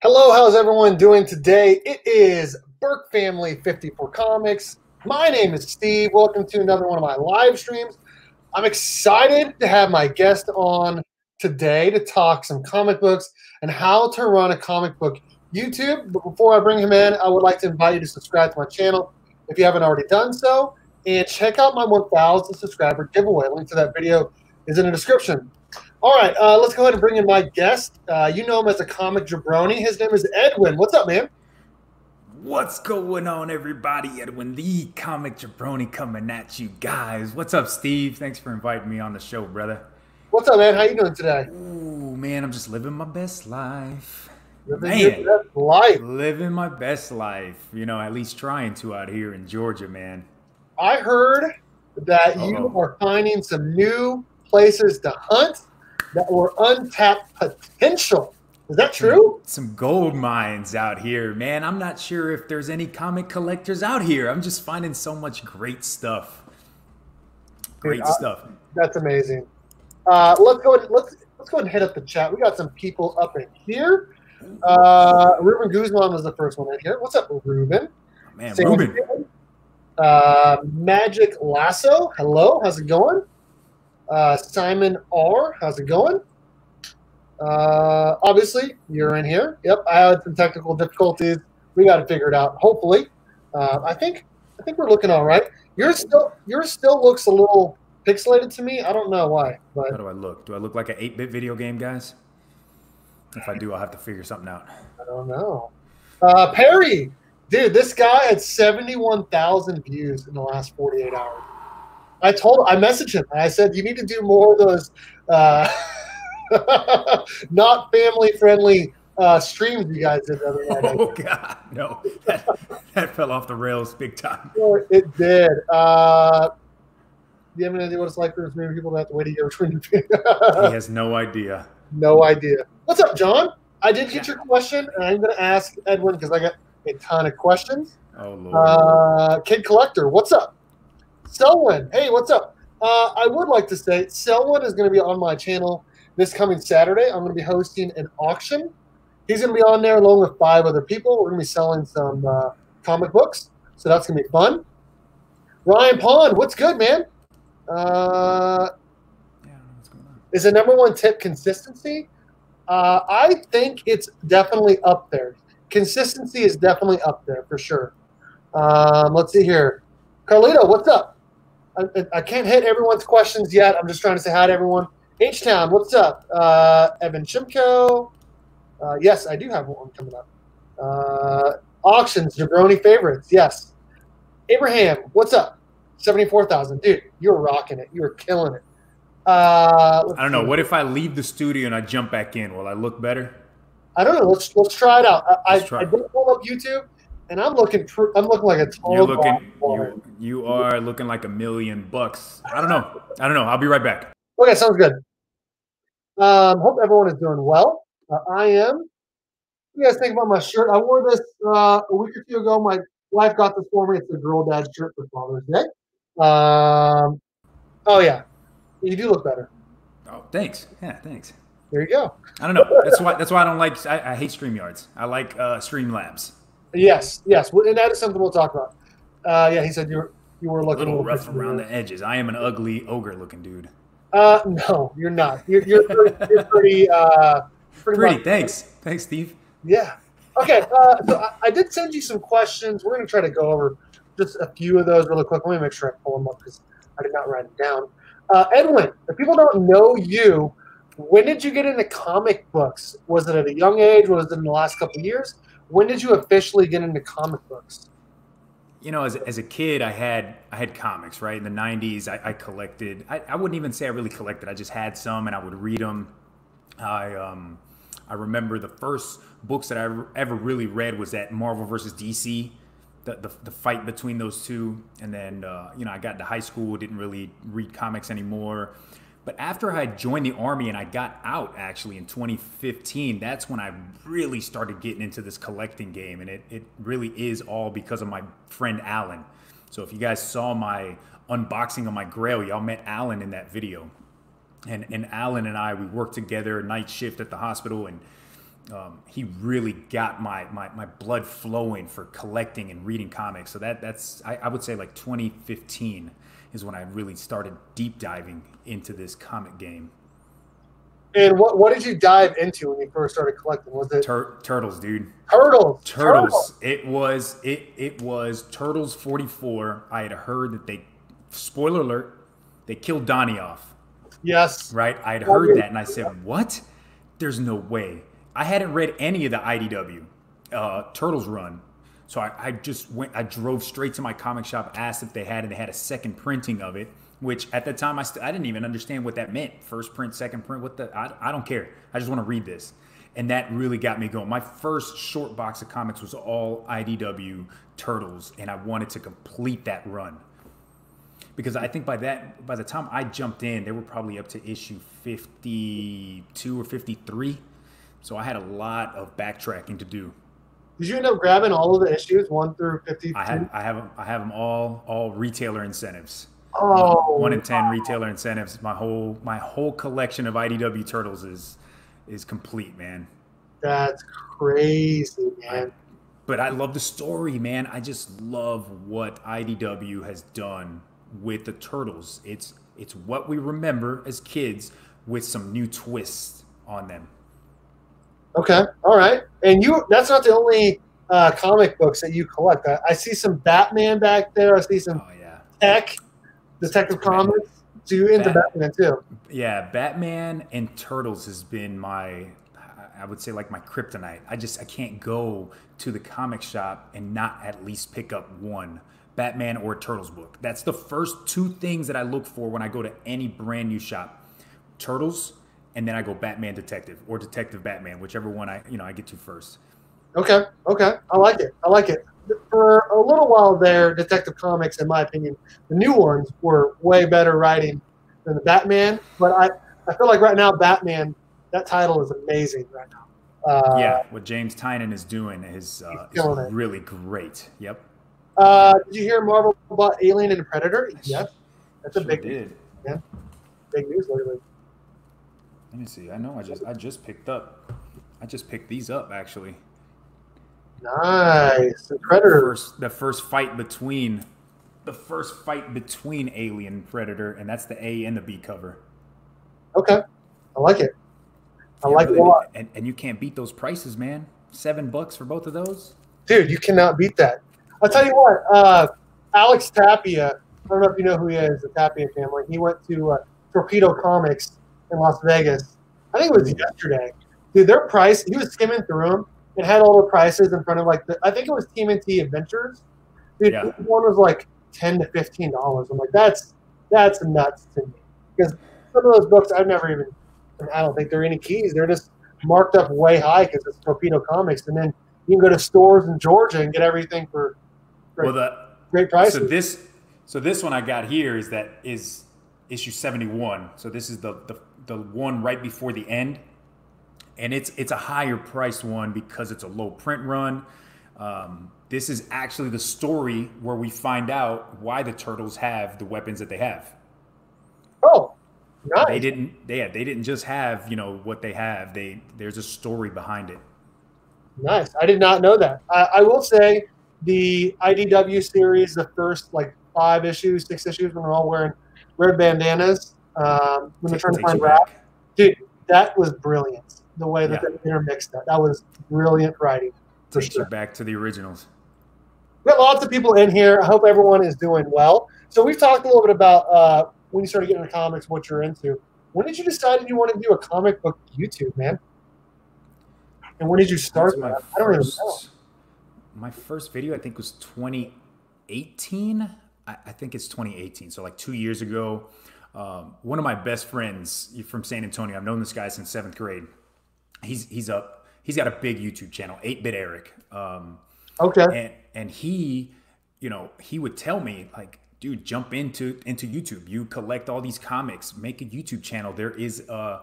Hello, how's everyone doing today? It is Berk Family 54 Comics. My name is Steve. Welcome to another one of my live streams. I'm excited to have my guest on today to talk some comic books and how to run a comic book YouTube. But before I bring him in, I would like to invite you to subscribe to my channel if you haven't already done so. And check out my 1,000 subscriber giveaway. Link to that video is in the description. All right, uh, let's go ahead and bring in my guest. Uh, you know him as a comic jabroni. His name is Edwin. What's up, man? What's going on, everybody? Edwin, the comic jabroni, coming at you guys. What's up, Steve? Thanks for inviting me on the show, brother. What's up, man? How you doing today? Ooh, man, I'm just living my best life. Living Man. your best life. Living my best life. You know, at least trying to out here in Georgia, man. I heard that you Uh-oh. are finding some new places to hunt that were untapped potential. Is that true? Some gold mines out here, man. I'm not sure if there's any comic collectors out here. I'm just finding so much great stuff. Great Dude, I- stuff. That's amazing. Uh, let's go. Ahead, Let's let's go ahead and hit up the chat. We got some people up in here. Uh, Ruben Guzman was the first one in here. What's up, Ruben? Man, Say Ruben. Uh, Magic Lasso. Hello. How's it going? Uh, Simon R. How's it going? Uh, obviously, you're in here. Yep. I had some technical difficulties. We got to figure it out. Hopefully, uh, I think I think we're looking all right. Yours still yours still looks a little pixelated to me. I don't know why, How do I look? Do I look like an 8 bit video game, guys? If I do, I'll have to figure something out. I don't know. Uh, Perry, dude, this guy had seventy-one thousand views in the last forty-eight hours. I told, I messaged him. and I said, you need to do more of those uh, not family-friendly uh, streams you guys did the other night. Oh, God. No. That, that fell off the rails big time. Sure, It did. Uh, do you have any idea what it's like for those many people that have to wait a year between? He has no idea. no idea. What's up, John? I did get your question, and I'm going to ask Edwin because I got a ton of questions. Oh, Lord. Uh, Kid Collector, what's up? Selwyn, hey, what's up? Uh, I would like to say Selwyn is going to be on my channel this coming Saturday. I'm going to be hosting an auction. He's going to be on there along with five other people. We're going to be selling some uh, comic books, so that's going to be fun. Ryan Pond, what's good, man? Uh, yeah, what's going on. is the number one tip consistency? Uh, I think it's definitely up there. Consistency is definitely up there for sure. Um, let's see here. Carlito, what's up? I, I- can't hit everyone's questions yet. I'm just trying to say hi to everyone. H Town, what's up? Uh, Evan Shimko. Uh, yes, I do have one coming up. Uh, auctions, Jabroni favorites. Yes. Abraham, what's up? 74,000. Dude, you're rocking it. You're killing it. Uh, I don't know. see. What if I leave the studio and I jump back in? Will I look better? I don't know. Let's let's try it out. I, Let's I, try I it. did pull up YouTube, and I'm looking. Pr- I'm looking like a tall. You're looking. You, you are looking like a million bucks. I don't know. I don't know. I'll be right back. Okay, sounds good. Um, hope everyone is doing well. Uh, I am. What do you guys think about my shirt? I wore this uh, a week or two ago. My wife got this for me. It's a girl dad shirt for Father's Day. Um, oh yeah, you do look better. Oh, thanks. Yeah, thanks. There you go. I don't know. That's why. That's why I don't like. I, I hate Streamyards. I like uh, Streamlabs. Yes, yes, and that is something we'll talk about. Uh, yeah, he said you were you were looking A looking little a rough bit- around the edges. I am an ugly ogre-looking dude. Uh, no, you're not. You're you're pretty. You're pretty, uh, pretty, Pretty. Thanks. Thanks, Steve. Yeah. Okay. Uh, so I, I did send you some questions. We're going to try to go over just a few of those really quick. Let me make sure I pull them up because I did not write them down. Uh, Edwin, if people don't know you, when did you get into comic books? Was it at a young age? Was it in the last couple of years? When did you officially get into comic books? you know, as, as a kid, I had I had comics, right? In the '90s, I, I collected. I, I wouldn't even say I really collected. I just had some, and I would read them. I um, I remember the first books that I ever really read was that Marvel versus DC, the the, the fight between those two. And then uh, you know, I got to high school, didn't really read comics anymore. But after I joined the army and I got out actually in 2015, that's when I really started getting into this collecting game. And it, it really is all because of my friend Alan. So if you guys saw my unboxing of my grail, y'all met Alan in that video. And, and Alan and I, we worked together night shift at the hospital and um, he really got my, my my blood flowing for collecting and reading comics. So that that's I, I would say like 2015 is when I really started deep diving into this comic game. And what, what did you dive into when you first started collecting? Was it Tur- turtles, dude? turtles? Turtles. It was it it was Turtles 44. I had heard that they spoiler alert, they killed Donnie off. Yes. Right? I had heard that and I said, "What? There's no way." I hadn't read any of the IDW uh, Turtles run. So I, I just went I drove straight to my comic shop, asked if they had it. They had a second printing of it which at the time I, st- I didn't even understand what that meant. First print, second print, what the, I, I don't care. I just want to read this. And that really got me going. My first short box of comics was all IDW Turtles, and I wanted to complete that run. Because I think by that, by the time I jumped in, they were probably up to issue 52 or 53. So I had a lot of backtracking to do. Did you end up grabbing all of the issues, one through fifty? I have, I have, them, I have them all, all retailer incentives. Oh, one in ten retailer incentives. My whole my whole collection of IDW turtles is is complete, man. That's crazy, man. I, but I love the story, man. I just love what IDW has done with the turtles. It's it's what we remember as kids with some new twists on them. Okay, all right. And you that's not the only uh, comic books that you collect. I, I, see some Batman back there. I see some oh, yeah. Tech Detective Comics. So you into Bat- Batman too? Yeah, Batman and Turtles has been my, I would say like my kryptonite. I just I can't go to the comic shop and not at least pick up one Batman or Turtles book. That's the first two things that I look for when I go to any brand new shop: Turtles, and then I go Batman Detective or Detective Batman, whichever one I you know I get to first. Okay, okay, I like it. I like it for a little while there, Detective Comics, in my opinion, the new ones were way better writing than the Batman. But I, I feel like right now, Batman, that title is amazing right now. Uh, yeah, what James Tynion is doing is, uh, is really great. Yep. Uh, did you hear Marvel bought Alien and Predator? Yes, that's a sure big did. Yeah, big news lately. Let me see. I know I just I just picked up. I just picked these up actually. Nice. The Predator. The first, the first fight between the first fight between Alien Predator, and that's the A and the B cover. Okay. I like it. I Yeah, like it a lot. And, and you can't beat those prices, man. Seven bucks for both of those. Dude, you cannot beat that. I'll tell you what, uh, Alex Tapia, I don't know if you know who he is, the Tapia family. He went to uh, Torpedo Comics in Las Vegas. I think it was yesterday. Dude, their price, he was skimming through them and had all the prices in front of like, the, I think it was TMNT Adventures. Dude, Yeah. one was like 10 to $15. I'm like, that's, that's nuts to me. Because some of those books I've never even, I don't think there are any keys. They're just marked up way high because it's Torpedo Comics. And then you can go to stores in Georgia and get everything for Well, the great prices. so this so this one I got here is that is issue 71. So this is the the, the one right before the end. And it's it's a higher priced one because it's a low print run. Um, this is actually the story where we find out why the turtles have the weapons that they have. oh, nice. They didn't they they didn't just have, you know, what they have. They there's a story behind it. Nice. I did not know that. I, I will say the IDW series, the first like five issues, six issues, when they're all wearing red bandanas, um, when they're trying to find Raph, back. dude, that was brilliant. The way that Yeah. they intermixed that, that was brilliant writing for Takes you back to the originals. We got lots of people in here. I hope everyone is doing well. So we've talked a little bit about uh, when you started getting into comics, what you're into. When did you decide you wanted to do a comic book YouTube, man? And when did you start my that? I don't even know. first. My first video, I think, was 2018. I, I think it's 2018. So like two years ago. Um, one of my best friends from San Antonio. I've known this guy since seventh grade. He's he's up. He's got a big YouTube channel, 8-Bit Eric. Um, Okay. and and he you know he would tell me like dude jump into into youtube you collect all these comics make a youtube channel there is uh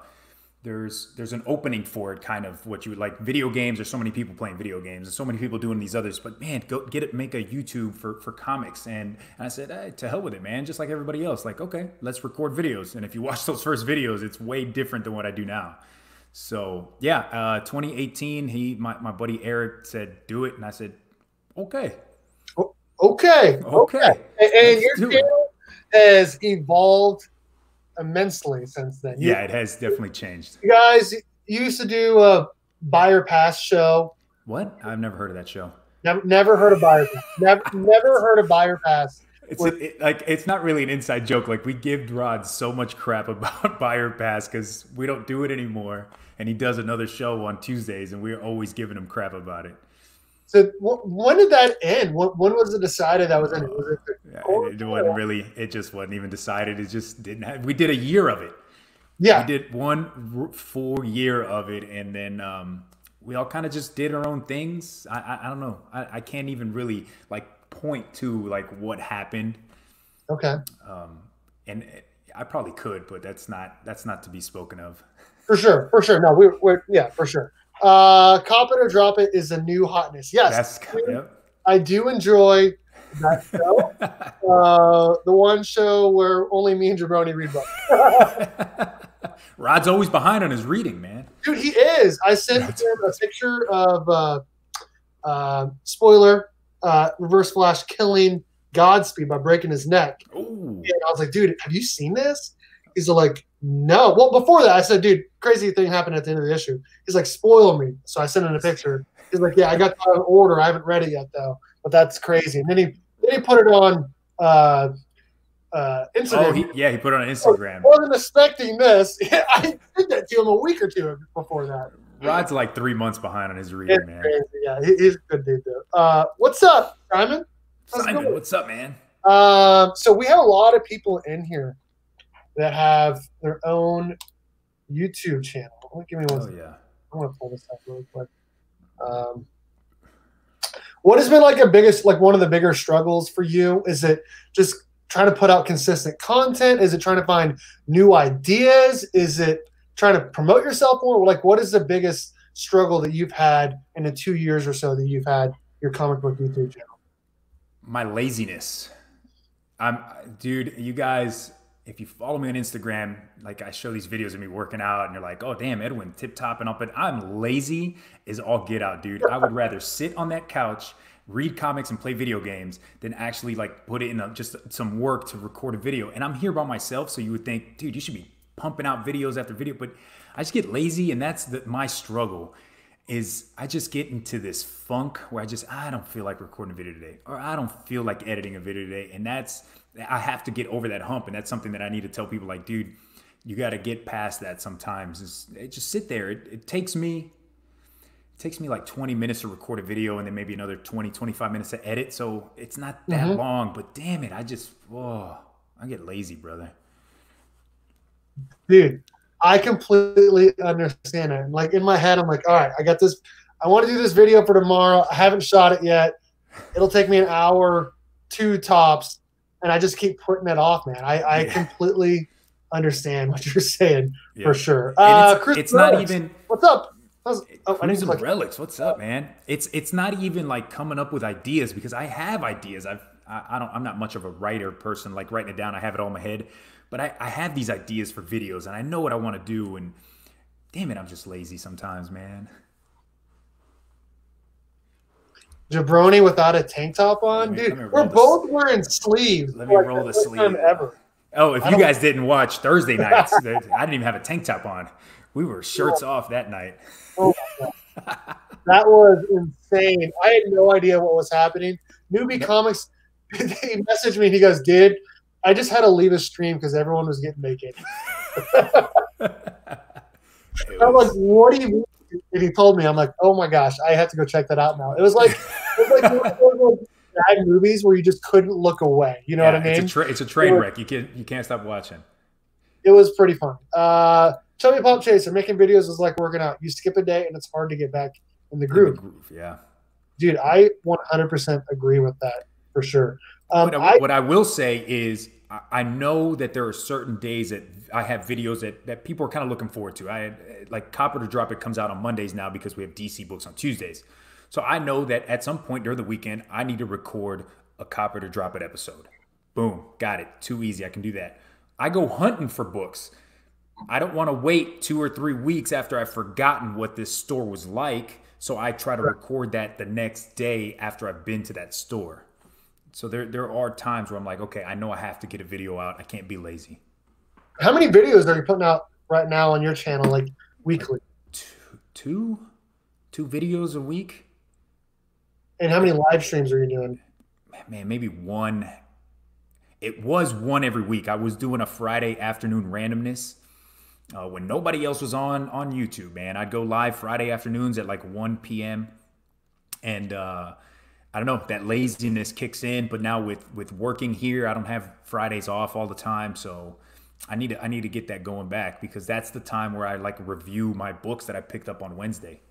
there's there's an opening for it kind of what you would like video games. There's so many people playing video games. There's so many people doing these others. But man go get it make a youtube for for comics. And, and i said hey, to hell with it man just like everybody else. Like okay let's record videos. And if you watch those first videos it's way different than what i do now. So yeah, uh, 2018, he my, my buddy Eric said do it, and I said okay, okay, okay, and, and your channel has evolved immensely since then. Yeah, you, it has definitely changed. You guys you used to do a buyer pass show. What? I've never heard of that show. Never, never heard of buyer pass. Never, never heard of buyer pass. It's a, it, like it's not really an inside joke. Like we give Rod so much crap about buyer pass because we don't do it anymore, and he does another show on Tuesdays, and we're always giving him crap about it. So when did that end? When, when was it decided that was in it? Was it, yeah, it wasn't really. It just wasn't even decided. It just didn't. Have, we did a year of it. Yeah, we did one full year of it, and then um, we all kind of just did our own things. I, I, I don't know. I, I can't even really like point to like what happened. Okay. Um, and I probably could, but that's not that's not to be spoken of. For sure, for sure. No, we, we're yeah, for sure. Uh, Cop It or Drop It is a new hotness. Yes, that's, yep. I do enjoy that show. uh, the one show where only me and Jabroni read books. Rod's always behind on his reading, man. Dude, he is. I sent him a picture of uh, uh, spoiler uh, Reverse Flash killing Godspeed by breaking his neck. Ooh. And I was like, dude, have you seen this? He's like, no. Well, before that, I said, dude, crazy thing happened at the end of the issue. He's like, spoil me. So I sent him a picture. He's like, yeah, I got the order. I haven't read it yet though, but that's crazy. And then he then he put it on uh, uh, Instagram. Oh, he, yeah, he put it on Instagram. I wasn't expecting this. I did that to him a week or two before that. Rod's like three months behind on his reading, it's man. Crazy. Yeah, he's a good dude though. Uh, what's up, Simon? How's Simon, what's up, man? Um, so we have a lot of people in here that have their own YouTube channel. Give me one. Oh yeah. I want to pull this up really quick. Um, what has been like a biggest, like one of the bigger struggles for you? Is it just trying to put out consistent content? Is it trying to find new ideas? Is it trying to promote yourself more? Like, what is the biggest struggle that you've had in the two years or so that you've had your comic book YouTube channel? My laziness. I'm, dude. You guys, if you follow me on Instagram, like I show these videos of me working out, and you're like, "Oh, damn, Edwin, tip topping up," but I'm lazy as all get out, dude. I would rather sit on that couch read comics and play video games than actually like put it in a, just some work to record a video. And I'm here by myself, so you would think, dude, you should be pumping out videos after video, but I just get lazy, and that's the, my struggle. Is I just get into this funk where I just I don't feel like recording a video today, or I don't feel like editing a video today, and that's I have to get over that hump, and that's something that I need to tell people like, dude, you got to get past that sometimes. It just sit there. It, it takes me it takes me like 20 minutes to record a video and then maybe another 20 25 minutes to edit so it's not that mm-hmm. long but damn it i just whoa i get lazy brother dude i completely understand it like in my head i'm like all right i got this i want to do this video for tomorrow i haven't shot it yet it'll take me an hour two tops and i just keep putting it off man i, I yeah. completely understand what you're saying yeah. for sure uh, it's, it's not even what's up oh, some like, relics. What's up, man? It's it's not even like coming up with ideas because I have ideas. I've I, I don't I'm not much of a writer person like writing it down. I have it all in my head, but I, I have these ideas for videos and I know what I want to do. And damn it, I'm just lazy sometimes, man. Jabroni without a tank top on, me, dude. We're both wearing sleeves. Let me like roll the sleeve. Ever. Oh, if you guys didn't watch Thursday nights, I didn't even have a tank top on. We were shirts yeah. off that night. Oh that was insane. I had no idea what was happening. Newbie Comics, he messaged me. He goes, "Dude, I just had to leave a stream because everyone was getting naked." I'm like, "What do you mean?" And he told me, "I'm like, oh my gosh, I have to go check that out now." It was like, it was like bad movies where you just couldn't look away. You know yeah, what I mean? It's a, tra- it's a train wreck. You can't you can't stop watching. It was pretty fun. Uh, Chubby Pop Chaser making videos is like working out. You skip a day and it's hard to get back in the groove. In the groove yeah. Dude, I 100% agree with that for sure. Um, what, I, what I will say is, I know that there are certain days that I have videos that, that people are kind of looking forward to. I like Cop It or Drop It comes out on Mondays now because we have DC books on Tuesdays. So I know that at some point during the weekend, I need to record a Cop It or Drop It episode. Boom, got it. Too easy. I can do that. I go hunting for books I don't want to wait two or three weeks after I've forgotten what this store was like. So I try to record that the next day after I've been to that store. So there, there are times where I'm like, okay, I know I have to get a video out. I can't be lazy. How many videos are you putting out right now on your channel, like weekly? Two, two, two videos a week. And how many live streams are you doing? Man, maybe one. It was one every week. I was doing a Friday afternoon randomness uh, when nobody else was on on YouTube. Man, I'd go live Friday afternoons at like 1 p.m. And uh, I don't know that laziness kicks in. But now with with working here, I don't have Fridays off all the time, so I need to I need to get that going back because that's the time where I like review my books that I picked up on Wednesday.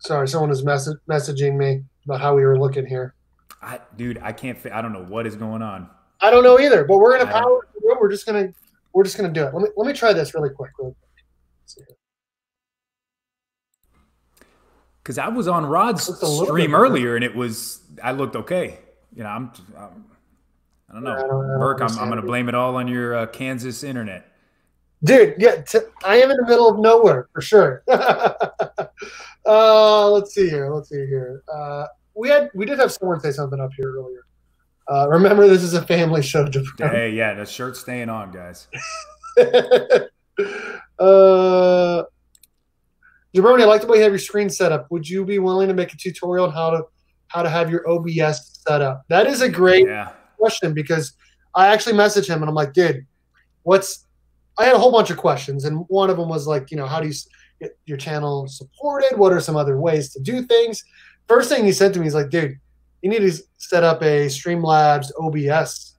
Sorry, someone is message, messaging me about how we were looking here. I, dude, I can't. I don't know what is going on. I don't know either. But we're gonna power. We're just gonna we're just gonna do it. Let me let me try this really quick. Really quick. Because I was on Rod's stream earlier and it was I looked okay. You know, I'm, I'm I don't know, yeah, I don't, Berk. I'm, I'm gonna blame it all on your uh, Kansas internet. Dude, yeah, t- I am in the middle of nowhere for sure. uh, let's see here. Let's see here. Uh, we had we did have someone say something up here earlier. Uh, remember, this is a family show. Hey, yeah, the shirt's staying on, guys. uh, Jabroni, I like the way you have your screen set up. Would you be willing to make a tutorial on how to how to have your OBS set up? That is a great yeah. question because I actually messaged him and I'm like, dude, what's I had a whole bunch of questions and one of them was like, you know, how do you get your channel supported? What are some other ways to do things? First thing he said to me is like, dude, you need to set up a Streamlabs OBS,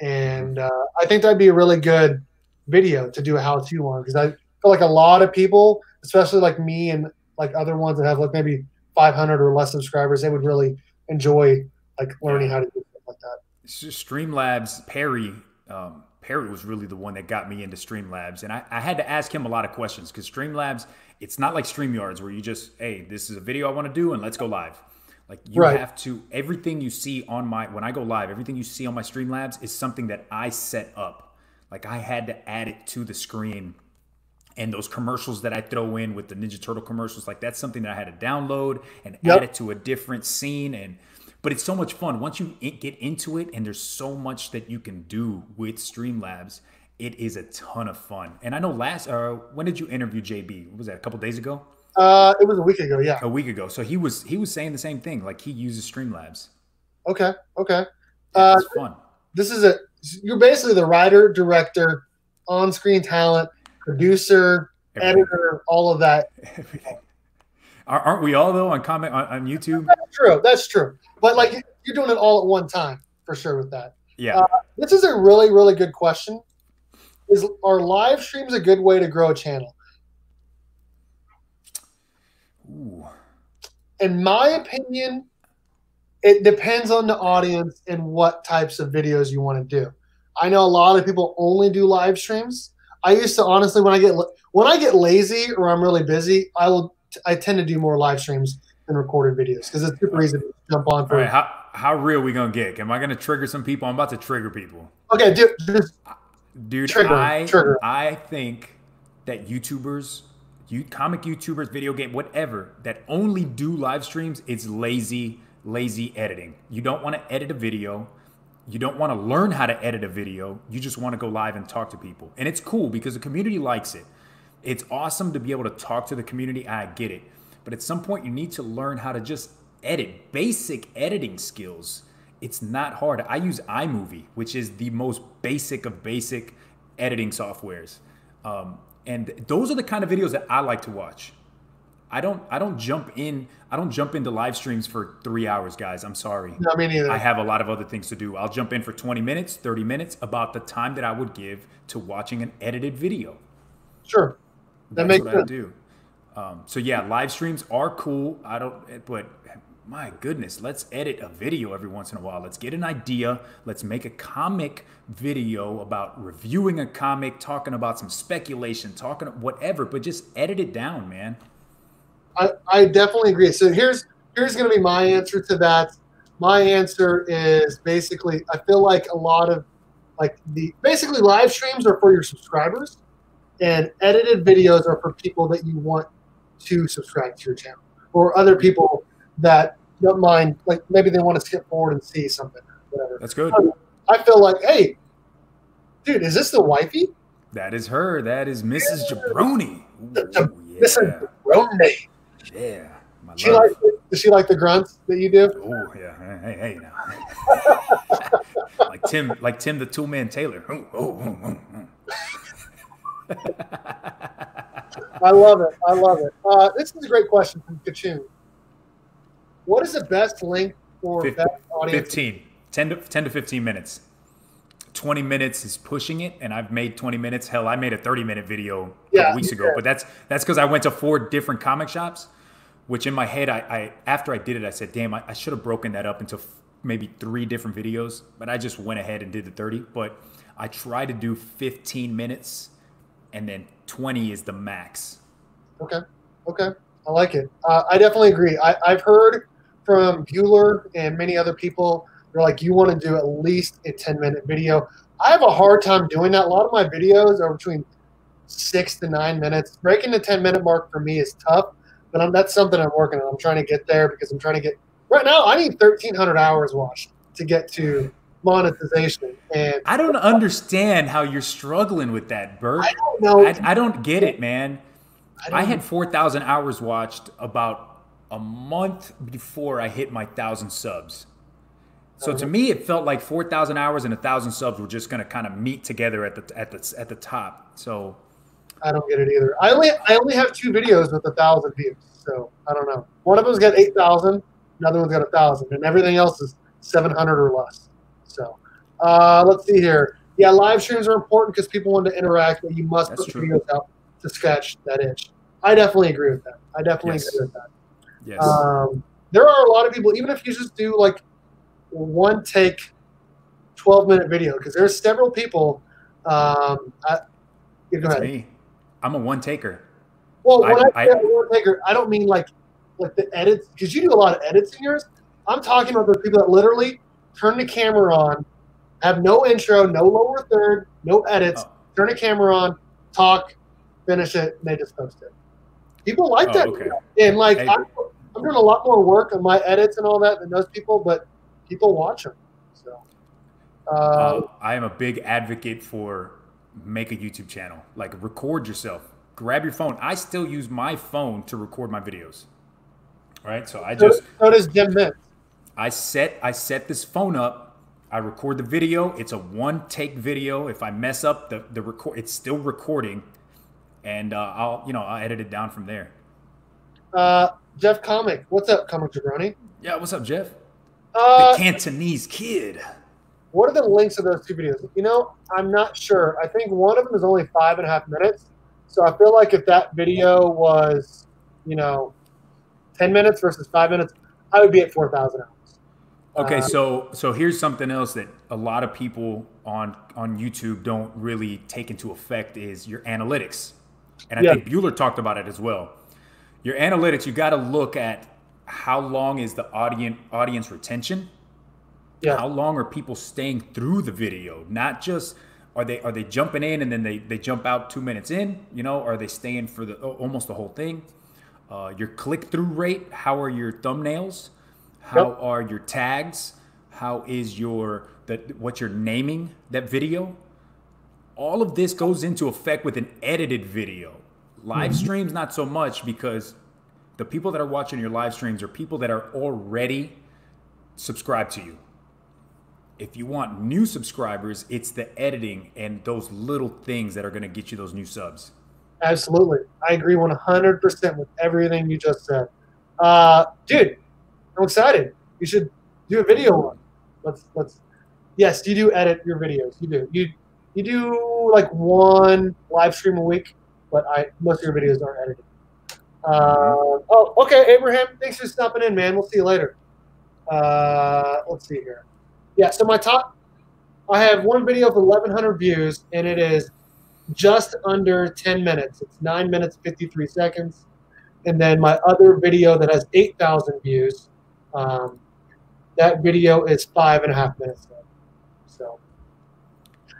and uh, I think that'd be a really good video to do a how-to on because I feel like a lot of people, especially like me and like other ones that have like maybe 500 or less subscribers, they would really enjoy like learning how to do stuff like that. Streamlabs Perry. Um, Perry was really the one that got me into Streamlabs, and I, I had to ask him a lot of questions because Streamlabs, it's not like Streamyards where you just, hey, this is a video I want to do and let's go live. Like you right. have to everything you see on my when I go live, everything you see on my Streamlabs is something that I set up. Like I had to add it to the screen. And those commercials that I throw in with the Ninja Turtle commercials, like that's something that I had to download and yep. add it to a different scene. And but it's so much fun once you get into it, and there's so much that you can do with Streamlabs. It is a ton of fun. And I know last, uh, when did you interview JB? What was that a couple days ago? Uh, it was a week ago. Yeah, a week ago. So he was he was saying the same thing. Like he uses Streamlabs. Okay. Okay. Uh, it's fun. This is a you're basically the writer, director, on-screen talent, producer, Everything. editor, all of that. Everything. Aren't we all though on comment on, on, YouTube? That's true. That's true. But like you're doing it all at one time for sure with that. Yeah. Uh, this is a really really good question. Is are live streams a good way to grow a channel? Ooh. In my opinion, it depends on the audience and what types of videos you want to do. I know a lot of people only do live streams. I used to honestly when I get when I get lazy or I'm really busy, I will I tend to do more live streams than recorded videos because it's super easy to jump on. For how how real we gonna get? Am I gonna trigger some people? I'm about to trigger people. Okay, dude. Dude, trigger, I trigger. I think that YouTubers you comic YouTubers, video game, whatever that only do live streams, it's lazy, lazy editing. You don't want to edit a video. You don't want to learn how to edit a video. You just want to go live and talk to people. And it's cool because the community likes it. It's awesome to be able to talk to the community. I get it. But at some point, you need to learn how to just edit basic editing skills. It's not hard. I use iMovie, which is the most basic of basic editing softwares. Um, and those are the kind of videos that I like to watch. I don't I don't jump in I don't jump into live streams for three hours, guys. I'm sorry. No, me neither. I have a lot of other things to do. I'll jump in for 20 minutes, 30 minutes, about the time that I would give to watching an edited video. Sure. That That's makes what sense. I do. Um, so yeah, live streams are cool. I don't, but my goodness, let's edit a video every once in a while. Let's get an idea. Let's make a comic video about reviewing a comic, talking about some speculation, talking whatever, but just edit it down, man. I, I definitely agree. So here's here's going to be my answer to that. My answer is basically I feel like a lot of like the basically live streams are for your subscribers, and edited videos are for people that you want to subscribe to your channel or other people that don't mind. Like maybe they want to skip forward and see something. Whatever. That's good. I feel like, hey, dude, is this the wifey? That is her. That is Mrs. Jabroni. Ooh, yeah. Mrs. Jabroni. Yeah. She like, does she like the grunts that you do? Oh yeah. Hey, hey now. like Tim, like Tim the Tool Man Taylor. Oh, oh, oh, I love it. I love it. Uh, this is a great question from Kachun. What is the best length for 15, best audience? 15. 10 to, 10 to 15 minutes. 20 minutes is pushing it, and I've made 20 minutes. Hell, I made a 30 minute video a Yeah, weeks ago, but that's that's because I went to four different comic shops, which in my head, I, I after I did it, I said, damn, I, I should have broken that up into f- maybe three different videos, but I just went ahead and did the 30. But I try to do 15 minutes, and then 20 is the max. Okay. Okay. I like it. Uh, I definitely agree. I, I've heard from Bueller and many other people, they're like, you want to do at least a 10 minute video. I have a hard time doing that. A lot of my videos are between six to nine minutes. Breaking the 10 minute mark for me is tough, but I'm, that's something I'm working on. I'm trying to get there because I'm trying to get, right now, I need 1,300 hours watched to get to monetization. And I don't understand how you're struggling with that, Bert. I don't know. I, I don't get it, man. I, I had 4,000 hours watched about a month before I hit my 1,000 subs. So to uh-huh. me, it felt like 4,000 hours and a 1,000 subs were just going to kind of meet together at the at the at the top. So I don't get it either. I only I only have two videos with a thousand views, so I don't know. One of them's got eight thousand, another one's got a thousand, and everything else is seven hundred or less. So uh, let's see here. Yeah, live streams are important because people want to interact, but you must That's put true. videos out to scratch that itch. I definitely agree with that. I definitely Yes. agree with that. yes, Um, there are a lot of people, even if you just do like one take, twelve minute video, because there's several people. Um, I, go ahead. me. I'm a one taker. Well, when I, I- say one taker, I don't mean like like the edits because you do a lot of edits in yours. I'm talking about those people that literally turn the camera on, have no intro, no lower third, no edits, Oh. turn the camera on, talk, finish it, and they just post it. People like Oh, that, okay. and like Hey. I'm, I'm doing a lot more work on my edits and all that than those people, but people watch them. So, uh, Uh, I am a big advocate for make a YouTube channel. Like record yourself. Grab your phone. I still use my phone to record my videos. Right? So I just so does Jim Mintz. I set I set this phone up. I record the video. It's a one take video. If I mess up the the record, it's still recording, and uh, I'll you know I'll edit it down from there. Uh, Jeff Comic, what's up, Comic Jabroni? Yeah, what's up, Jeff? Uh, the Cantonese kid. What are the links of those two videos? You know, I'm not sure. I think one of them is only five and a half minutes. So I feel like if that video was, you know, 10 minutes versus five minutes, I would be at 4,000 hours. Okay, Uh, so so here's something else that a lot of people on on YouTube don't really take into effect is your analytics, and I Yeah. think Bueller talked about it as well. Your analytics, you got to look at how long is the audience audience retention. Yeah. How long are people staying through the video? Not just are they are they jumping in and then they they jump out two minutes in? You know, are they staying for the almost the whole thing? Uh, your click through rate. How are your thumbnails? How Yep. are your tags? How is your that what you're naming that video? All of this goes into effect with an edited video. Live streams not so much because the people that are watching your live streams are people that are already subscribed to you. If you want new subscribers, it's the editing and those little things that are going to get you those new subs. Absolutely. I agree 100% with everything you just said. Uh, dude, I'm excited. You should do a video on. Let's, let's, yes, you do edit your videos. You do. You, you do like one live stream a week, but I, most of your videos aren't edited. Uh, oh, okay, Abraham. Thanks for stopping in, man. We'll see you later. Uh, let's see here. Yeah, so my top, I have one video of 1,100 views, and it is just under 10 minutes. It's 9 minutes, 53 seconds. And then my other video that has 8,000 views, um, that video is five and a half minutes long. So,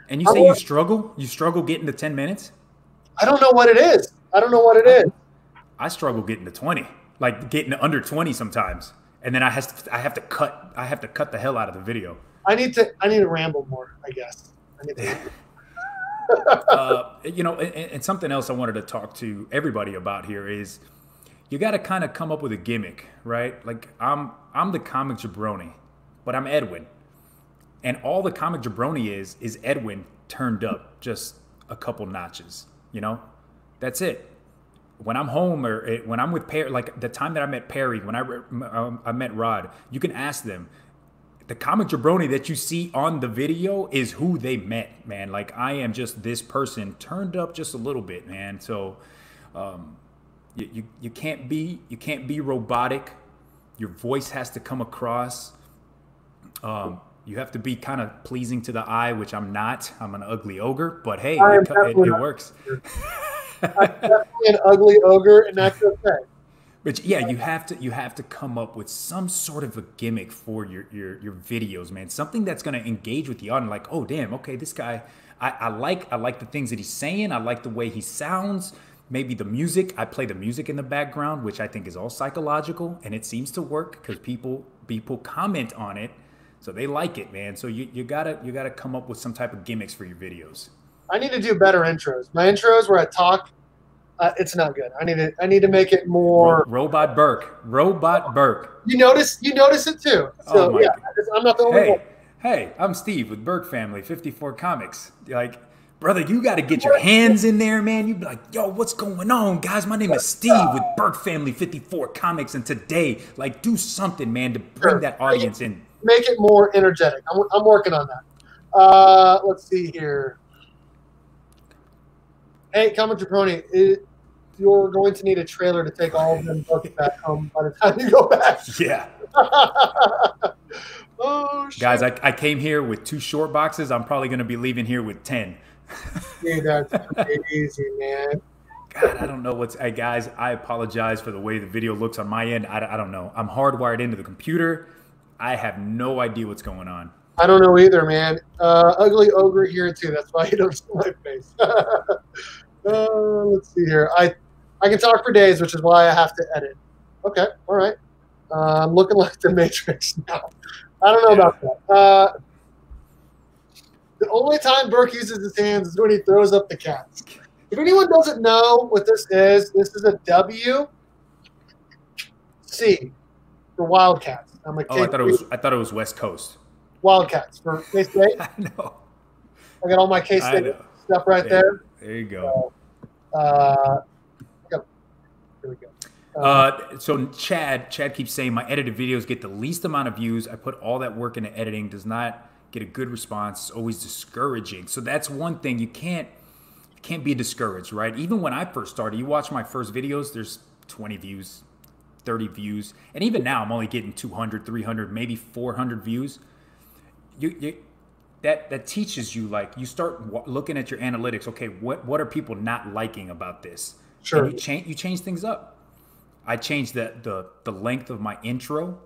And you say you struggle? You struggle getting to 10 minutes? I don't know what it is. I don't know what it is. I struggle getting to 20. Like getting to under 20 sometimes. And then I have to I have to cut I have to cut the hell out of the video. I need to I need to ramble more, I guess. I uh, you know, and, and, something else I wanted to talk to everybody about here is you got to kind of come up with a gimmick, right? Like I'm I'm the comic jabroni, but I'm Edwin, and all the comic jabroni is is Edwin turned up just a couple notches. You know, that's it. When I'm home or it, when I'm with Perry, like the time that I met Perry, when I um, I met Rod, you can ask them. The comic jabroni that you see on the video is who they met, man. Like I am just this person turned up just a little bit, man. So. Um, you, you, you can't be you can't be robotic. Your voice has to come across. Um, you have to be kind of pleasing to the eye, which I'm not. I'm an ugly ogre, but hey, it, it, it works. I'm definitely an ugly ogre, and that's okay. But yeah, you have to you have to come up with some sort of a gimmick for your your, your videos, man. Something that's going to engage with the audience. Like, oh damn, okay, this guy, I, I like I like the things that he's saying. I like the way he sounds maybe the music i play the music in the background which i think is all psychological and it seems to work because people people comment on it so they like it man so you, you gotta you gotta come up with some type of gimmicks for your videos i need to do better intros my intros where i talk uh, it's not good i need to i need to make it more robot berk robot berk you notice you notice it too so oh yeah i'm not the only hey, one hey i'm steve with berk family 54 comics like brother, you got to get your hands in there, man. You'd be like, yo, what's going on, guys? My name is Steve with Berk Family 54 Comics, and today, like, do something, man, to bring that audience in. Make it more energetic. I'm, I'm working on that. Uh, let's see here. Hey, Comic Jabroni, you're going to need a trailer to take all of them books back home by the time you go back. Yeah. oh, shit. Guys, I, I came here with two short boxes. I'm probably going to be leaving here with 10. Dude, that's crazy, man. God, I don't know what's. Hey, guys, I apologize for the way the video looks on my end. I, I don't know. I'm hardwired into the computer. I have no idea what's going on. I don't know either, man. Uh, ugly ogre here too. That's why you don't see my face. uh, let's see here. I I can talk for days, which is why I have to edit. Okay, all right. Uh, I'm looking like the Matrix now. I don't know about that. Uh, the only time Burke uses his hands is when he throws up the cats. If anyone doesn't know what this is, this is a W C for Wildcats. I'm like, oh, I thought it was I thought it was West Coast. Wildcats for K State. I know. I got all my K State stuff right there. There, there you go. So, uh, here we go. Uh, uh, so Chad, Chad keeps saying my edited videos get the least amount of views. I put all that work into editing. Does not get a good response. It's always discouraging. So that's one thing you can't you can't be discouraged, right? Even when I first started, you watch my first videos, there's 20 views, 30 views, and even now I'm only getting 200, 300, maybe 400 views. You, you that that teaches you like you start w- looking at your analytics. Okay, what what are people not liking about this? Sure. And you change you change things up. I changed the the the length of my intro.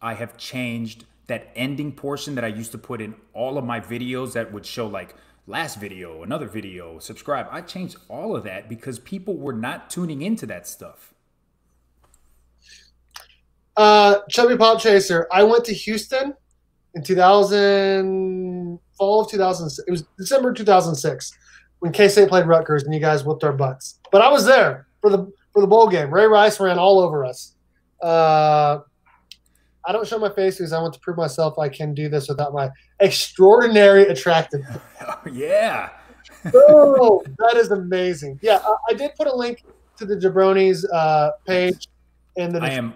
I have changed that ending portion that I used to put in all of my videos that would show like last video, another video, subscribe. I changed all of that because people were not tuning into that stuff. Uh, Chubby Pop Chaser, I went to Houston in 2000, fall of 2006. It was December 2006 when K State played Rutgers and you guys whipped our butts. But I was there for the for the bowl game. Ray Rice ran all over us. Uh, I don't show my face because I want to prove myself I can do this without my extraordinary attractiveness. Oh, yeah. oh, that is amazing. Yeah, I, I, did put a link to the Jabronis uh, page. And the I am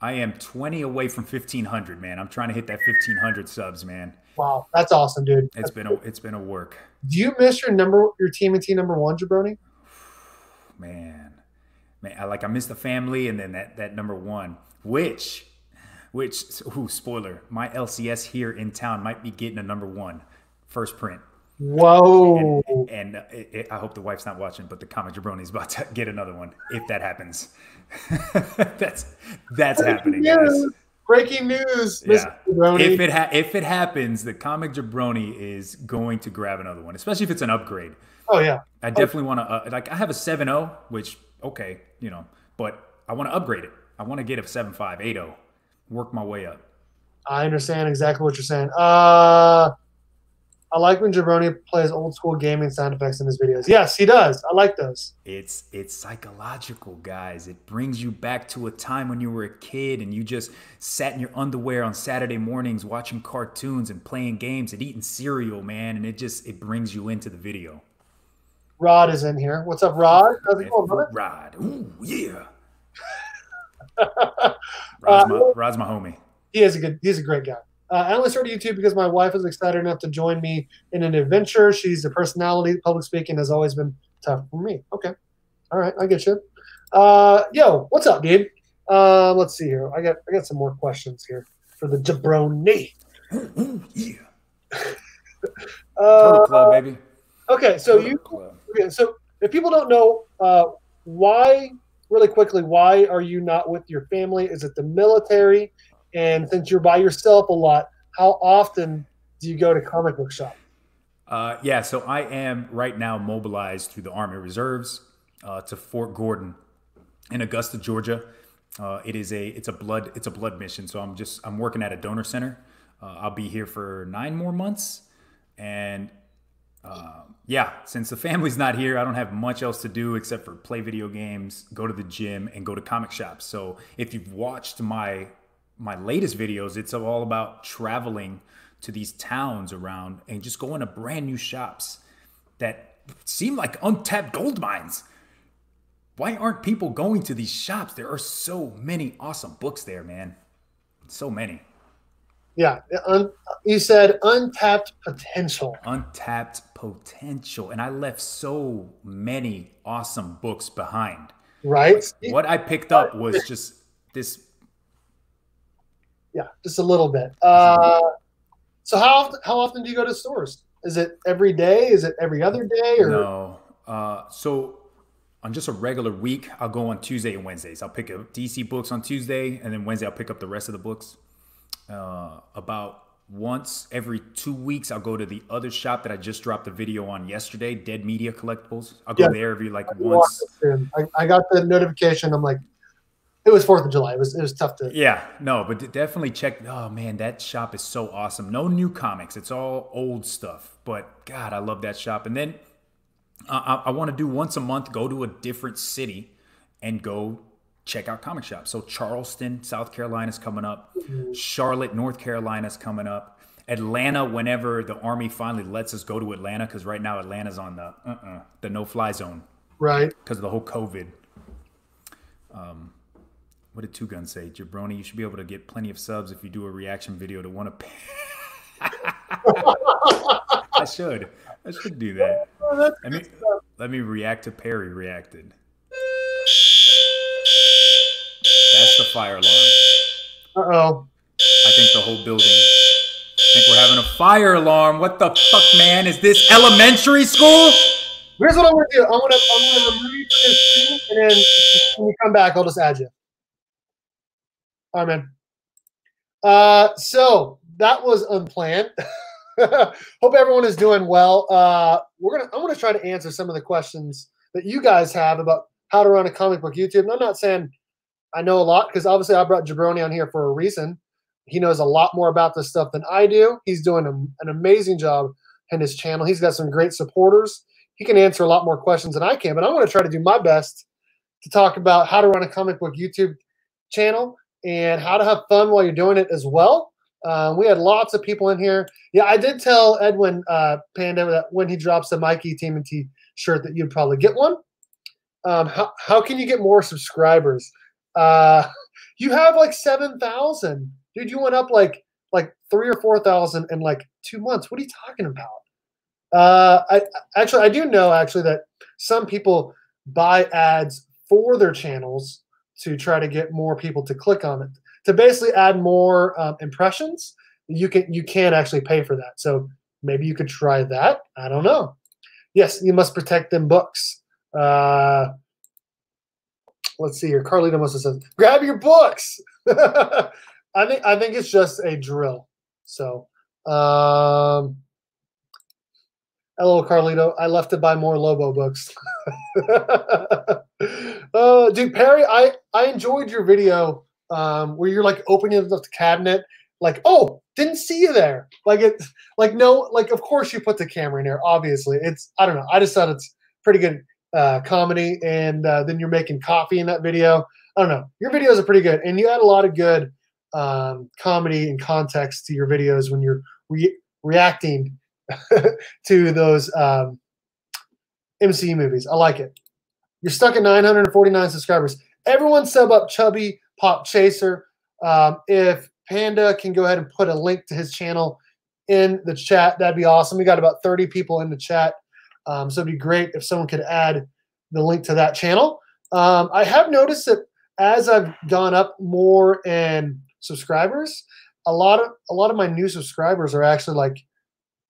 I am 20 away from 1500, man. I'm trying to hit that 1500 subs, man. Wow, that's awesome, dude. It's that's been a it's been a work. Do you miss your number your team and team number one, Jabroni? Man, man, I like I miss the family and then that that number one, which which, ooh, spoiler, my LCS here in town might be getting a number one first print. Whoa! And, and uh, it, it, I hope the wife's not watching, but the comic Jabroni's about to get another one if that happens. that's that's happening, guys. Breaking news. Yeah. If it ha- if it happens, the comic jabroni is going to grab another one, especially if it's an upgrade. Oh yeah. I definitely want to uh, like I have a 7.0, which okay, you know, but I want to upgrade it. I want to get a 7.5, 8.0, work my way up. I understand exactly what you're saying. Uh I like when Jabroni plays old school gaming sound effects in his videos. Yes, he does. I like those. It's it's psychological, guys. It brings you back to a time when you were a kid and you just sat in your underwear on Saturday mornings watching cartoons and playing games and eating cereal, man. And it just it brings you into the video. Rod is in here. What's up, Rod? How's it going, brother? Rod. Ooh, yeah. Rod's, my, uh, Rod's my homie. He is a good. He's a great guy. Uh, I only started YouTube because my wife was excited enough to join me in an adventure. She's a personality. Public speaking has always been tough for me. Okay. All right. I get you. Uh, yo, what's up, dude? Uh, let's see here. I got I got some more questions here for the jabroni. yeah. uh, Turtle Club, baby. Okay, so Turtle you. Club. Okay, so if people don't know, uh, why really quickly, why are you not with your family? Is it the military? And since you're by yourself a lot, how often do you go to comic book shop? Uh, yeah, so I am right now mobilized through the Army Reserves uh, to Fort Gordon in Augusta, Georgia. Uh, it is a it's a blood it's a blood mission. So I'm just I'm working at a donor center. Uh, I'll be here for nine more months, and uh, yeah, since the family's not here, I don't have much else to do except for play video games, go to the gym, and go to comic shops. So if you've watched my my latest videos, it's all about traveling to these towns around and just going to brand new shops that seem like untapped gold mines. Why aren't people going to these shops? There are so many awesome books there, man. So many. Yeah, un, you said untapped potential. Untapped potential, and I left so many awesome books behind. Right. What I picked up was just this yeah, just a little bit. Uh, so how often, how often do you go to stores? Is it every day? Is it every other day? Or no? Uh, so on just a regular week, I'll go on Tuesday and Wednesdays. I'll pick up DC books on Tuesday, and then Wednesday I'll pick up the rest of the books. Uh, about once every two weeks, I'll go to the other shop that I just dropped the video on yesterday, Dead Media Collectibles. I'll go yeah. there every like once. I, I got the notification. I'm like, it was Fourth of July. It was it was tough to. Yeah, no, but definitely check. Oh man, that shop is so awesome. No new comics. It's all old stuff. But God, I love that shop. And then uh, I, I want to do once a month. Go to a different city and go check out comic shops. So Charleston, South Carolina is coming up. Mm-hmm. Charlotte, North Carolina is coming up. Atlanta, whenever the Army finally lets us go to Atlanta, because right now Atlanta's on the uh-uh, the no fly zone, right? Because of the whole COVID. Um, what did Two Gun say? Jabroni, you should be able to get plenty of subs if you do a reaction video to one of. I should. I should do that. Oh, let me let me react to Perry reacted. That's the fire alarm. Uh oh. I think the whole building. I think we're having a fire alarm. What the fuck, man? Is this elementary school? Here's what I'm gonna do. I'm gonna I'm gonna remove this and then when you come back, I'll just add you. All right, man. Uh, so that was unplanned. Hope everyone is doing well. Uh, we're gonna. I'm gonna try to answer some of the questions that you guys have about how to run a comic book YouTube. And I'm not saying I know a lot because obviously I brought Jabroni on here for a reason. He knows a lot more about this stuff than I do. He's doing a, an amazing job in his channel. He's got some great supporters. He can answer a lot more questions than I can, but I'm going to try to do my best to talk about how to run a comic book YouTube channel and how to have fun while you're doing it as well. Um, we had lots of people in here. Yeah, I did tell Edwin uh, Panda that when he drops the Mikey Team and T shirt that you'd probably get one. Um, how, how can you get more subscribers? Uh, you have like 7,000. Dude, you went up like like three or 4,000 in like two months. What are you talking about? Uh, I actually I do know actually that some people buy ads for their channels to try to get more people to click on it. To basically add more um, impressions, you can you can actually pay for that. So maybe you could try that. I don't know. Yes, you must protect them books. Uh, let's see here. Carlito must have said, "Grab your books." I think I think it's just a drill. So, um, hello, Carlito. I left to buy more Lobo books. uh, dude, Perry, I I enjoyed your video um, where you're like opening up the cabinet, like, oh, didn't see you there. Like it, like no, like of course you put the camera in there. Obviously, it's I don't know. I just thought it's pretty good uh, comedy, and uh, then you're making coffee in that video. I don't know. Your videos are pretty good, and you add a lot of good um, comedy and context to your videos when you're re- reacting to those um, MCU movies. I like it. You're stuck at 949 subscribers. Everyone sub up Chubby Pop Chaser. Um, if Panda can go ahead and put a link to his channel in the chat, that'd be awesome. We got about 30 people in the chat. Um, so it'd be great if someone could add the link to that channel. Um, I have noticed that as I've gone up more in subscribers, a lot of a lot of my new subscribers are actually like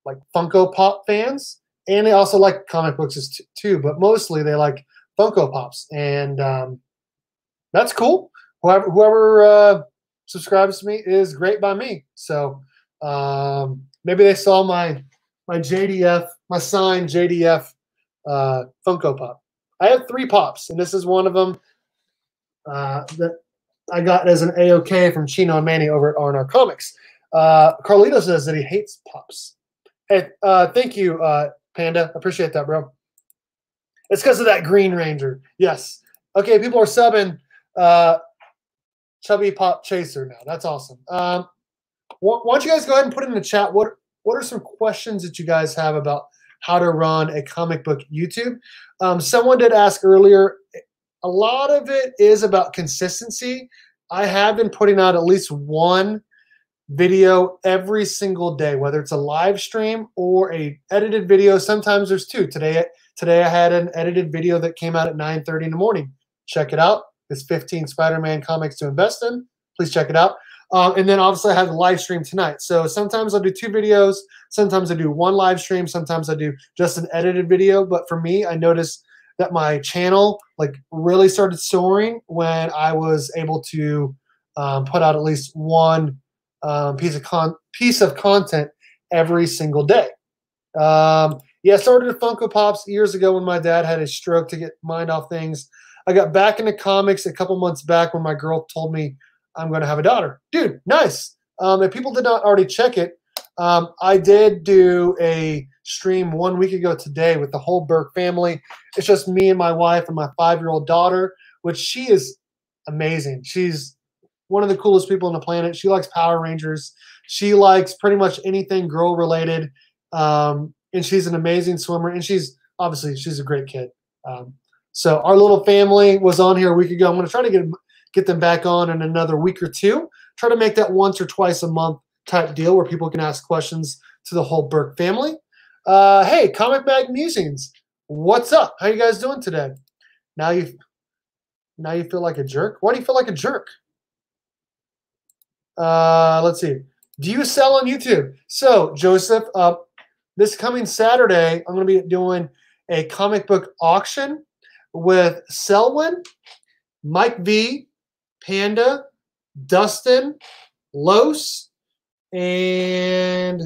like Funko Pop fans, and they also like comic books too. But mostly they like Funko Pops, and um, that's cool. Whoever whoever uh, subscribes to me is great by me. So um, maybe they saw my my JDF, my signed JDF uh, Funko Pop. I have three pops, and this is one of them uh, that I got as an AOK from Chino and Manny over at R&R Comics. Uh, Carlito says that he hates pops. Hey, uh, thank you, uh, Panda. Appreciate that, bro. It's because of that Green Ranger. Yes. Okay, people are subbing uh, Chubby Pop Chaser now. That's awesome. Um, why don't you guys go ahead and put in the chat what what are some questions that you guys have about how to run a comic book YouTube? Um, someone did ask earlier. A lot of it is about consistency. I have been putting out at least one video every single day, whether it's a live stream or a edited video. Sometimes there's two. Today, today I had an edited video that came out at 9:30 in the morning. Check it out. It's 15 Spider-Man comics to invest in. Please check it out. Um, and then obviously I have the live stream tonight. So sometimes I'll do two videos. Sometimes I do one live stream. Sometimes I do just an edited video. But for me, I noticed that my channel like really started soaring when I was able to um, put out at least one um, piece of con- piece of content every single day. Um, yeah, I started Funko Pops years ago when my dad had a stroke to get mind off things. I got back into comics a couple months back when my girl told me I'm going to have a daughter. Dude, nice. Um, if people did not already check it, um, I did do a stream one week ago today with the whole Berk family. It's just me and my wife and my five year old daughter, which she is amazing. She's one of the coolest people on the planet. She likes Power Rangers. She likes pretty much anything girl related. Um, and she's an amazing swimmer. And she's obviously she's a great kid. Um, so our little family was on here a week ago. I'm going to try to get get them back on in another week or two. Try to make that once or twice a month type deal where people can ask questions to the whole Berk family. Uh, hey, Comic Bag Musings, what's up? How you guys doing today? Now you, now you feel like a jerk. Why do you feel like a jerk? Uh, let's see. Do you sell on YouTube? So Joseph, uh, this coming Saturday, I'm going to be doing a comic book auction with Selwyn, Mike V, Panda, Dustin, Los, and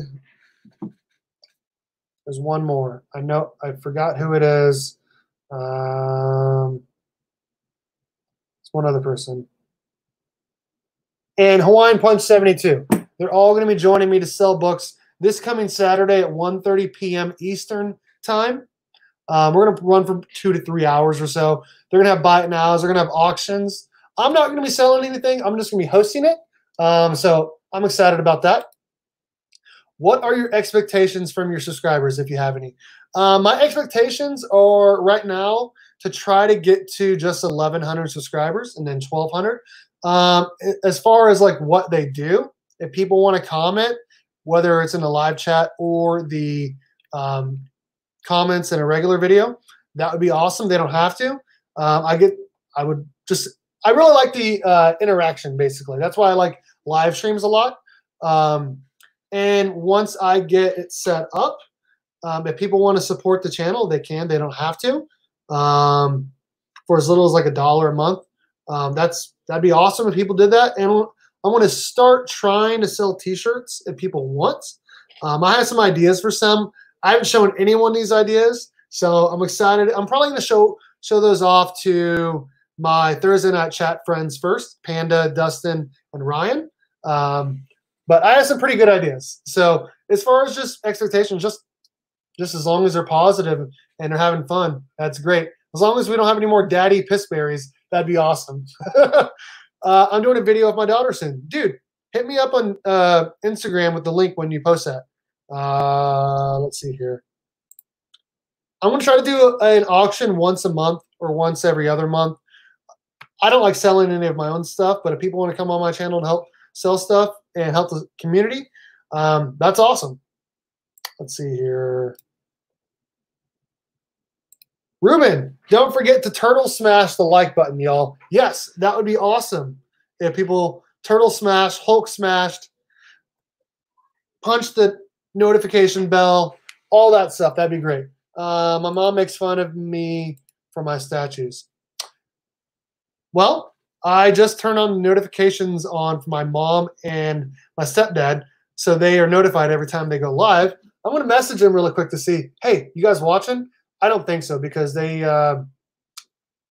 there's one more. I know I forgot who it is. Um, it's one other person. And Hawaiian Punch 72. They're all going to be joining me to sell books this coming Saturday at 1.30 p.m. Eastern time. Um, we're going to run for two to three hours or so. They're going to have buy it nows. They're going to have auctions. I'm not going to be selling anything. I'm just going to be hosting it. Um, so I'm excited about that. What are your expectations from your subscribers, if you have any? Um, my expectations are right now to try to get to just 1,100 subscribers and then 1,200. Um, as far as like what they do, if people want to comment, whether it's in the live chat or the um, comments in a regular video, that would be awesome. They don't have to. Um, I get, I would just, I really like the uh, interaction. Basically, that's why I like live streams a lot. Um, and once I get it set up, um, if people want to support the channel, they can. They don't have to. Um, for as little as like a dollar a month, um, that's that'd be awesome if people did that. And I'm going to start trying to sell T-shirts if people want. Um, I have some ideas for some. I haven't shown anyone these ideas, so I'm excited. I'm probably going to show show those off to my Thursday night chat friends first, Panda, Dustin, and Ryan. Um, but I have some pretty good ideas. So as far as just expectations, just just as long as they're positive and they're having fun, that's great. As long as we don't have any more daddy pissberries, that'd be awesome. uh, I'm doing a video of my daughter soon. Dude, hit me up on uh, Instagram with the link when you post that. Uh, let's see here. I'm going to try to do an auction once a month or once every other month. I don't like selling any of my own stuff, but if people want to come on my channel and help sell stuff and help the community, um, that's awesome. Let's see here. Ruben, don't forget to turtle smash the like button, y'all. Yes, that would be awesome if people turtle smash, Hulk smashed, punch the notification bell, all that stuff. That'd be great. Uh, my mom makes fun of me for my statues. Well, I just turned on notifications on for my mom and my stepdad, so they are notified every time they go live. I'm to message them really quick to see, hey, you guys watching? I don't think so because they uh,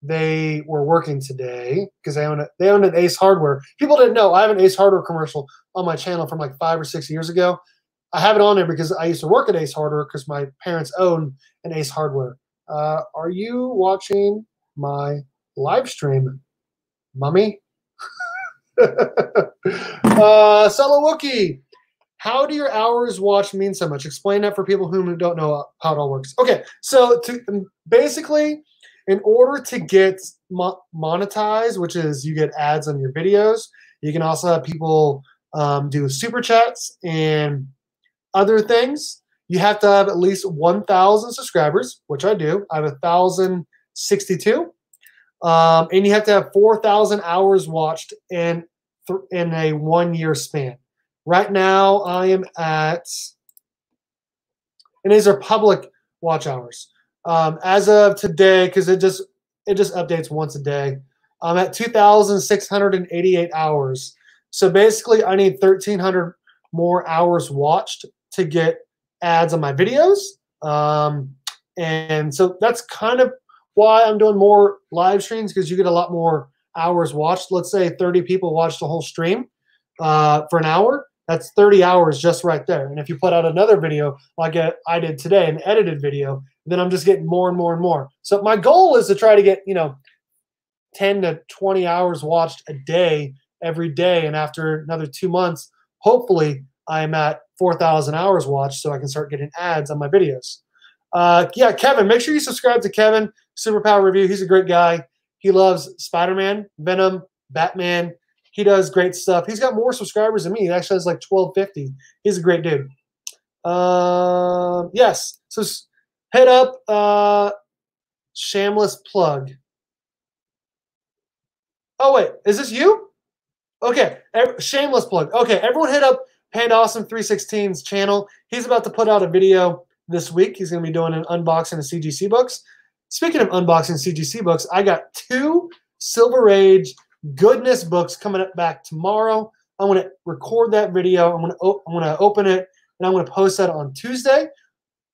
they were working today because they own it. They own an Ace Hardware. People didn't know I have an Ace Hardware commercial on my channel from like five or six years ago. I have it on there because I used to work at Ace Hardware because my parents own an Ace Hardware. Uh, are you watching my live stream, mummy? uh, Wookie, how do your hours watched mean so much? Explain that for people who don't know how it all works. Okay, so to basically, in order to get mo- monetized, which is you get ads on your videos, you can also have people um, do super chats and other things. You have to have at least 1,000 subscribers, which I do. I have 1,062. Um, and you have to have 4,000 hours watched in, th- in a one year span. Right now, I am at, and these are public watch hours. Um, as of today, because it just it just updates once a day, I'm at 2,688 hours. So basically, I need 1,300 more hours watched to get ads on my videos. Um, and so that's kind of why I'm doing more live streams because you get a lot more hours watched. Let's say 30 people watch the whole stream uh, for an hour. That's 30 hours just right there. And if you put out another video like I did today, an edited video, then I'm just getting more and more and more. So my goal is to try to get, you know, 10 to 20 hours watched a day every day. And after another two months, hopefully I'm at 4,000 hours watched so I can start getting ads on my videos. Uh, yeah, Kevin, make sure you subscribe to Kevin Superpower Review. He's a great guy. He loves Spider Man, Venom, Batman. He does great stuff. He's got more subscribers than me. He actually has like 1250. He's a great dude. Uh, yes. So head up uh, Shamless Plug. Oh, wait. Is this you? Okay. Shameless plug. Okay. Everyone hit up Panda Awesome 316's channel. He's about to put out a video this week. He's going to be doing an unboxing of CGC books. Speaking of unboxing CGC books, I got two Silver Age goodness books coming up back tomorrow. I'm going to record that video. I'm going to I'm going to open it and I'm going to post that on Tuesday.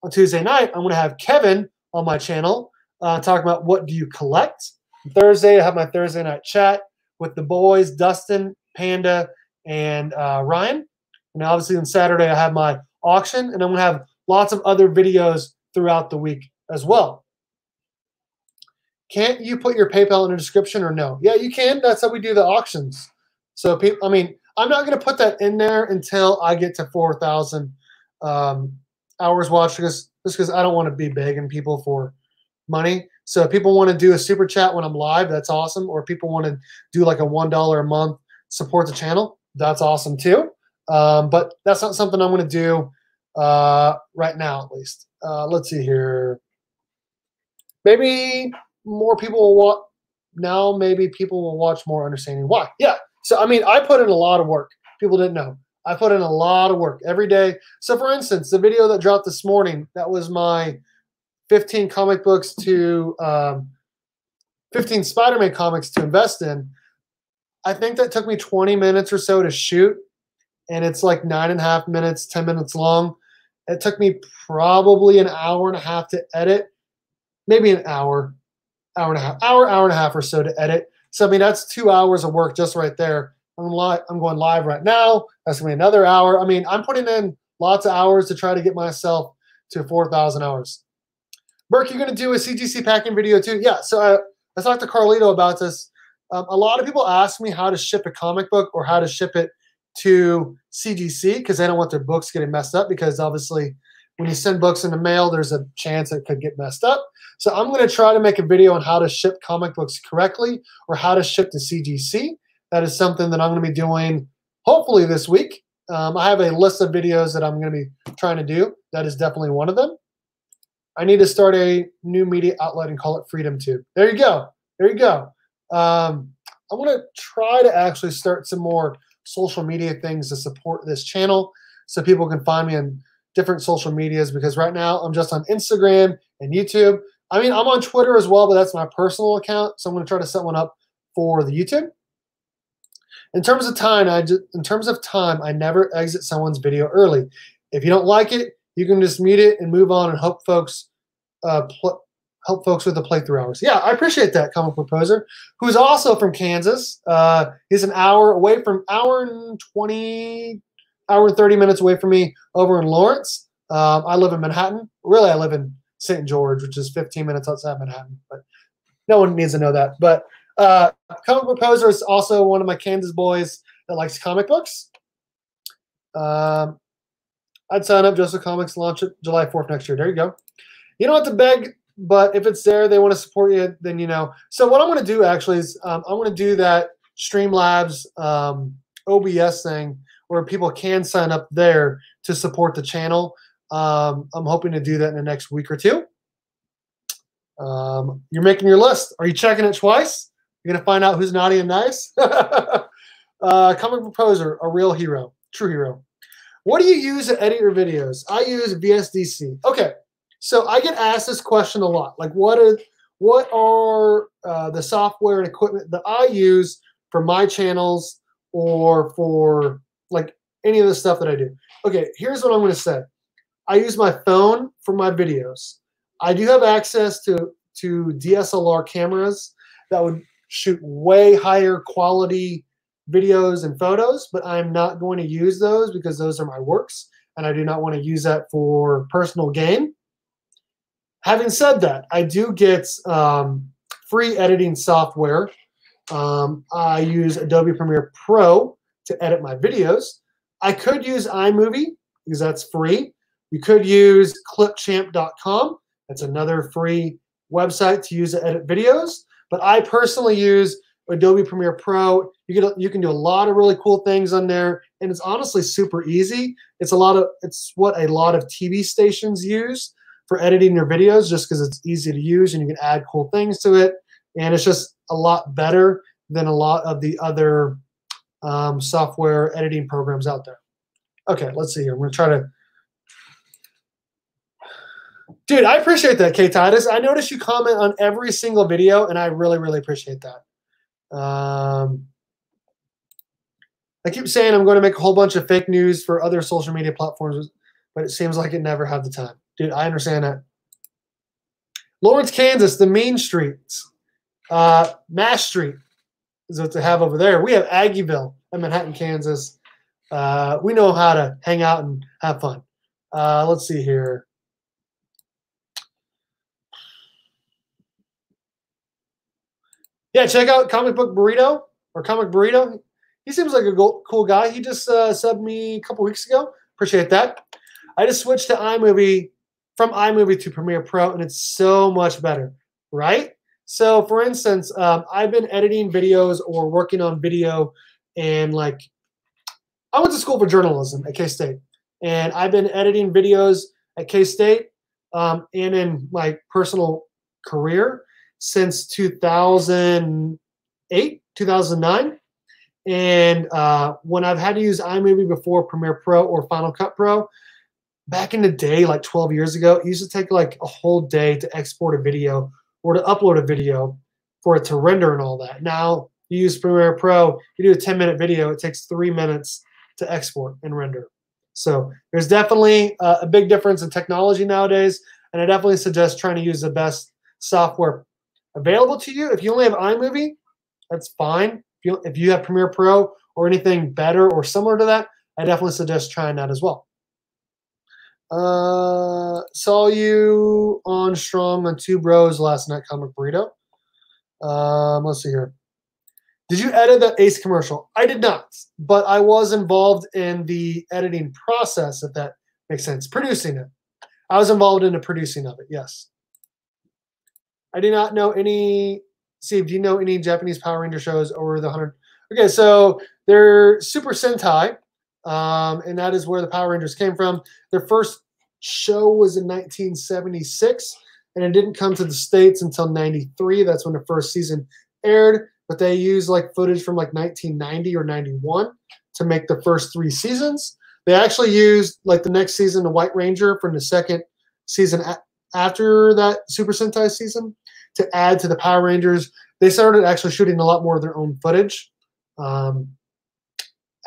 On Tuesday night, I'm going to have Kevin on my channel uh, talking about what do you collect. Thursday, I have my Thursday night chat with the boys, Dustin, Panda, and uh, Ryan. And obviously on Saturday, I have my auction, and I'm going to have lots of other videos throughout the week as well. Can't you put your PayPal in the description or no? Yeah, you can. That's how we do the auctions. So, people, I mean, I'm not going to put that in there until I get to 4,000 um, hours watched because just because I don't want to be begging people for money. So if people want to do a super chat when I'm live, that's awesome. Or people want to do like a one dollar a month support the channel, that's awesome too. Um, but that's not something I'm going to do uh, right now, at least. Uh, let's see here. Maybe more people will watch now. Maybe people will watch more, understanding why. Yeah. So I mean, I put in a lot of work. People didn't know. I put in a lot of work every day. So for instance, the video that dropped this morning, that was my 15 comic books to um, 15 Spider-Man comics to invest in. I think that took me 20 minutes or so to shoot, and it's like nine and a half minutes, 10 minutes long. It took me probably an hour and a half to edit, maybe an hour, hour and a half, hour, hour and a half or so to edit. So I mean that's two hours of work just right there. I'm live. I'm going live right now. That's gonna be another hour. I mean, I'm putting in lots of hours to try to get myself to 4,000 hours. Berk, you're gonna do a CGC packing video too? Yeah. So I, I talked to Carlito about this. Um, a lot of people ask me how to ship a comic book or how to ship it to CGC because they don't want their books getting messed up because obviously when you send books in the mail, there's a chance it could get messed up. So I'm going to try to make a video on how to ship comic books correctly or how to ship to CGC. That is something that I'm going to be doing hopefully this week. Um, I have a list of videos that I'm going to be trying to do. That is definitely one of them. I need to start a new media outlet and call it Freedom Tube. There you go. There you go. Um, I want to try to actually start some more social media things to support this channel so people can find me on different social medias because right now I'm just on Instagram and YouTube. I mean, I'm on Twitter as well, but that's my personal account. So I'm going to try to set one up for the YouTube. In terms of time, I just, in terms of time, I never exit someone's video early. If you don't like it, you can just mute it and move on and hope folks uh, help folks with the playthrough hours. Yeah, I appreciate that, comic proposer, who's also from Kansas. Uh, he's an hour away from hour and 20, hour and 30 minutes away from me over in Lawrence. Um, I live in Manhattan. Really, I live in St. George, which is 15 minutes outside of Manhattan, but no one needs to know that. But uh, Comic Proposer is also one of my Kansas boys that likes comic books. Um, I'd sign up. Joseph Comics launch it July 4th next year. There you go. You don't have to beg but if it's there, they want to support you, then you know. So what I'm going to do actually is um, I'm going to do that Streamlabs um, OBS thing where people can sign up there to support the channel. Um, I'm hoping to do that in the next week or two. Um, you're making your list. Are you checking it twice? You're going to find out who's naughty and nice. uh, proposer, a real hero, true hero. What do you use to edit your videos? I use VSDC. Okay, so I get asked this question a lot. Like, what are what are uh, the software and equipment that I use for my channels or for like any of the stuff that I do? Okay, here's what I'm going to say. I use my phone for my videos. I do have access to to DSLR cameras that would shoot way higher quality videos and photos, but I'm not going to use those because those are my works and I do not want to use that for personal gain. Having said that, I do get um, free editing software. Um, I use Adobe Premiere Pro to edit my videos. I could use iMovie because that's free. You could use clipchamp.com. That's another free website to use to edit videos. But I personally use Adobe Premiere Pro. You can you can do a lot of really cool things on there, and it's honestly super easy. It's a lot of it's what a lot of TV stations use for editing your videos just because it's easy to use and you can add cool things to it. And it's just a lot better than a lot of the other um, software editing programs out there. Okay, let's see here. I'm going to try to. Dude, I appreciate that, K Titus. I notice you comment on every single video, and I really, really appreciate that. Um, I keep saying I'm going to make a whole bunch of fake news for other social media platforms, but it seems like it never have the time. Dude, I understand that. Lawrence, Kansas, the main streets. Uh, Mass Street what they have over there. We have Aggieville in Manhattan, Kansas. Uh, we know how to hang out and have fun. Uh, let's see here. Yeah, check out Comic Book Burrito or Comic Burrito. He seems like a cool guy. He just uh, subbed me a couple weeks ago. Appreciate that. I just switched to iMovie from iMovie to Premiere Pro, and it's so much better, right? So, for instance, um, I've been editing videos or working on video, and like, I went to school for journalism at K State, and I've been editing videos at K State um, and in my personal career since 2008, 2009. And uh, when I've had to use iMovie before Premiere Pro or Final Cut Pro, back in the day, like 12 years ago, it used to take like a whole day to export a video or to upload a video for it to render and all that. Now you use Premiere Pro, you do a 10 minute video, it takes three minutes to export and render. So there's definitely uh, a big difference in technology nowadays, and I definitely suggest trying to use the best software available to you. If you only have iMovie, that's fine. If you, if you have Premiere Pro or anything better or similar to that, I definitely suggest trying that as well. Uh, saw you on Strong on Two Bros last night, Comic Burrito. Um, let's see here. Did you edit the Ace commercial? I did not, but I was involved in the editing process, if that makes sense. Producing it. I was involved in the producing of it, yes. I do not know any. Steve, do you know any Japanese Power Ranger shows over the 100? Okay, so they're Super Sentai, um, and that is where the Power Rangers came from. Their first show was in 1976, and it didn't come to the States until 93. That's when the first season aired but they used like footage from like 1990 or 91 to make the first three seasons. They actually used like the next season, the White Ranger from the second season a- after that Super Sentai season to add to the Power Rangers. They started actually shooting a lot more of their own footage um,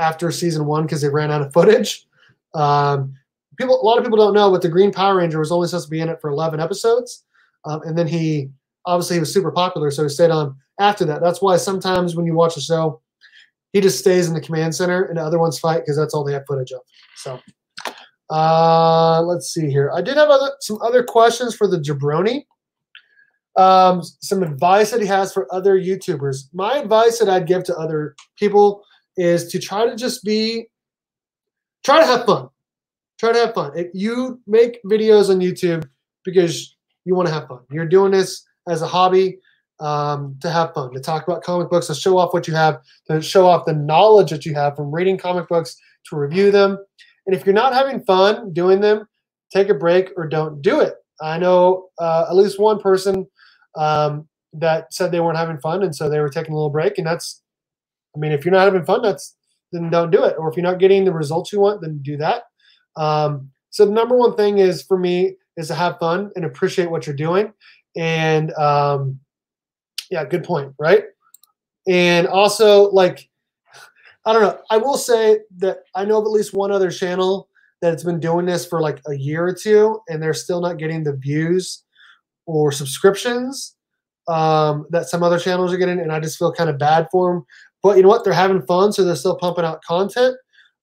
after season one because they ran out of footage. Um, people, a lot of people don't know, but the Green Power Ranger was only supposed to be in it for 11 episodes, um, and then he obviously he was super popular, so he stayed on after that. That's why sometimes when you watch a show, he just stays in the command center and the other ones fight because that's all they have footage of. So uh, let's see here. I did have other, some other questions for the jabroni. Um, some advice that he has for other YouTubers. My advice that I'd give to other people is to try to just be, try to have fun. Try to have fun. If you make videos on YouTube because you want to have fun, you're doing this as a hobby um, to have fun, to talk about comic books, to show off what you have, to show off the knowledge that you have from reading comic books, to review them. And if you're not having fun doing them, take a break or don't do it. I know uh, at least one person um, that said they weren't having fun, and so they were taking a little break. And that's, I mean, if you're not having fun, that's then don't do it. Or if you're not getting the results you want, then do that. Um, so the number one thing is for me is to have fun and appreciate what you're doing. And um, yeah, good point, right? And also, like, I don't know. I will say that I know of at least one other channel that's been doing this for like a year or two, and they're still not getting the views or subscriptions um, that some other channels are getting, and I just feel kind of bad for them. But you know what? They're having fun, so they're still pumping out content.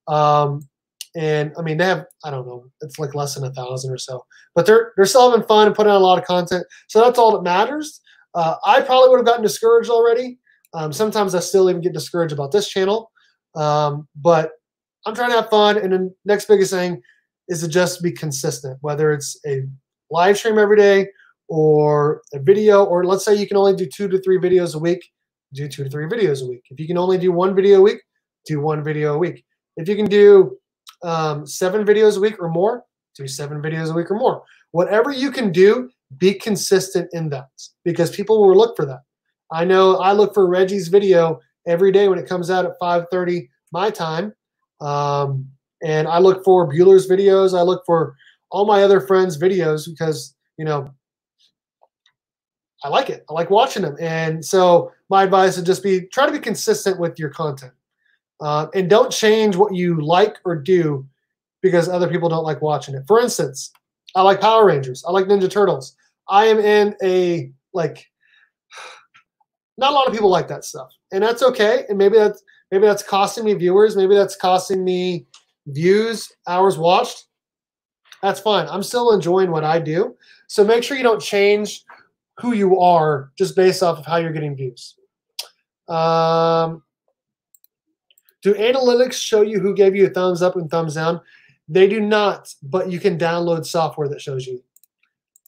Um, and I mean, they have I don't know, it's like less than a thousand or so, but they're they're still having fun and putting out a lot of content. So that's all that matters. Uh, I probably would have gotten discouraged already. Um, sometimes I still even get discouraged about this channel, um, but I'm trying to have fun. And the next biggest thing is to just be consistent, whether it's a live stream every day or a video, or let's say you can only do two to three videos a week, do two to three videos a week. If you can only do one video a week, do one video a week. If you can do um, seven videos a week or more, do seven videos a week or more. Whatever you can do be consistent in that because people will look for that. I know I look for Reggie's video every day when it comes out at 5:30 my time, um, and I look for Bueller's videos. I look for all my other friends' videos because you know I like it. I like watching them, and so my advice would just be try to be consistent with your content, uh, and don't change what you like or do because other people don't like watching it. For instance, I like Power Rangers. I like Ninja Turtles. I am in a like not a lot of people like that stuff. And that's okay. And maybe that's maybe that's costing me viewers, maybe that's costing me views, hours watched. That's fine. I'm still enjoying what I do. So make sure you don't change who you are just based off of how you're getting views. Um, do analytics show you who gave you a thumbs up and thumbs down? They do not, but you can download software that shows you.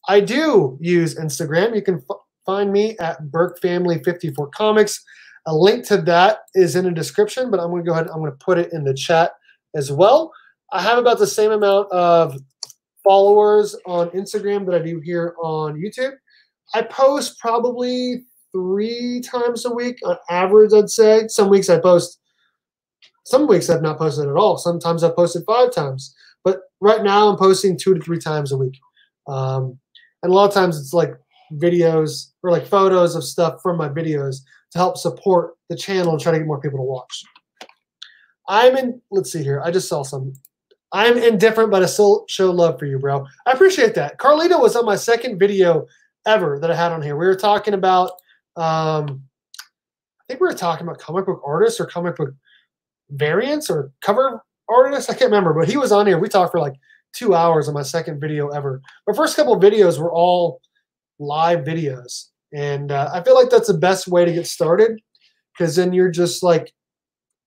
I do use Instagram. You can find me at Berk Family 54 Comics. A link to that is in the description, but I'm going to go ahead and I'm going to put it in the chat as well. I have about the same amount of followers on Instagram that I do here on YouTube. I post probably three times a week on average, I'd say. Some weeks I post, some weeks I've not posted at all. Sometimes I've posted five times. But right now I'm posting two to three times a week. Um, and a lot of times it's like videos or like photos of stuff from my videos to help support the channel and try to get more people to watch. I'm in, let's see here. I just saw some. I'm indifferent, but I still show love for you, bro. I appreciate that. Carlito was on my second video ever that I had on here. We were talking about, um, I think we were talking about comic book artists or comic book variants or cover artists. I can't remember, but he was on here. We talked for like two hours on my second video ever. My first couple videos were all live videos. And uh, I feel like that's the best way to get started because then you're just like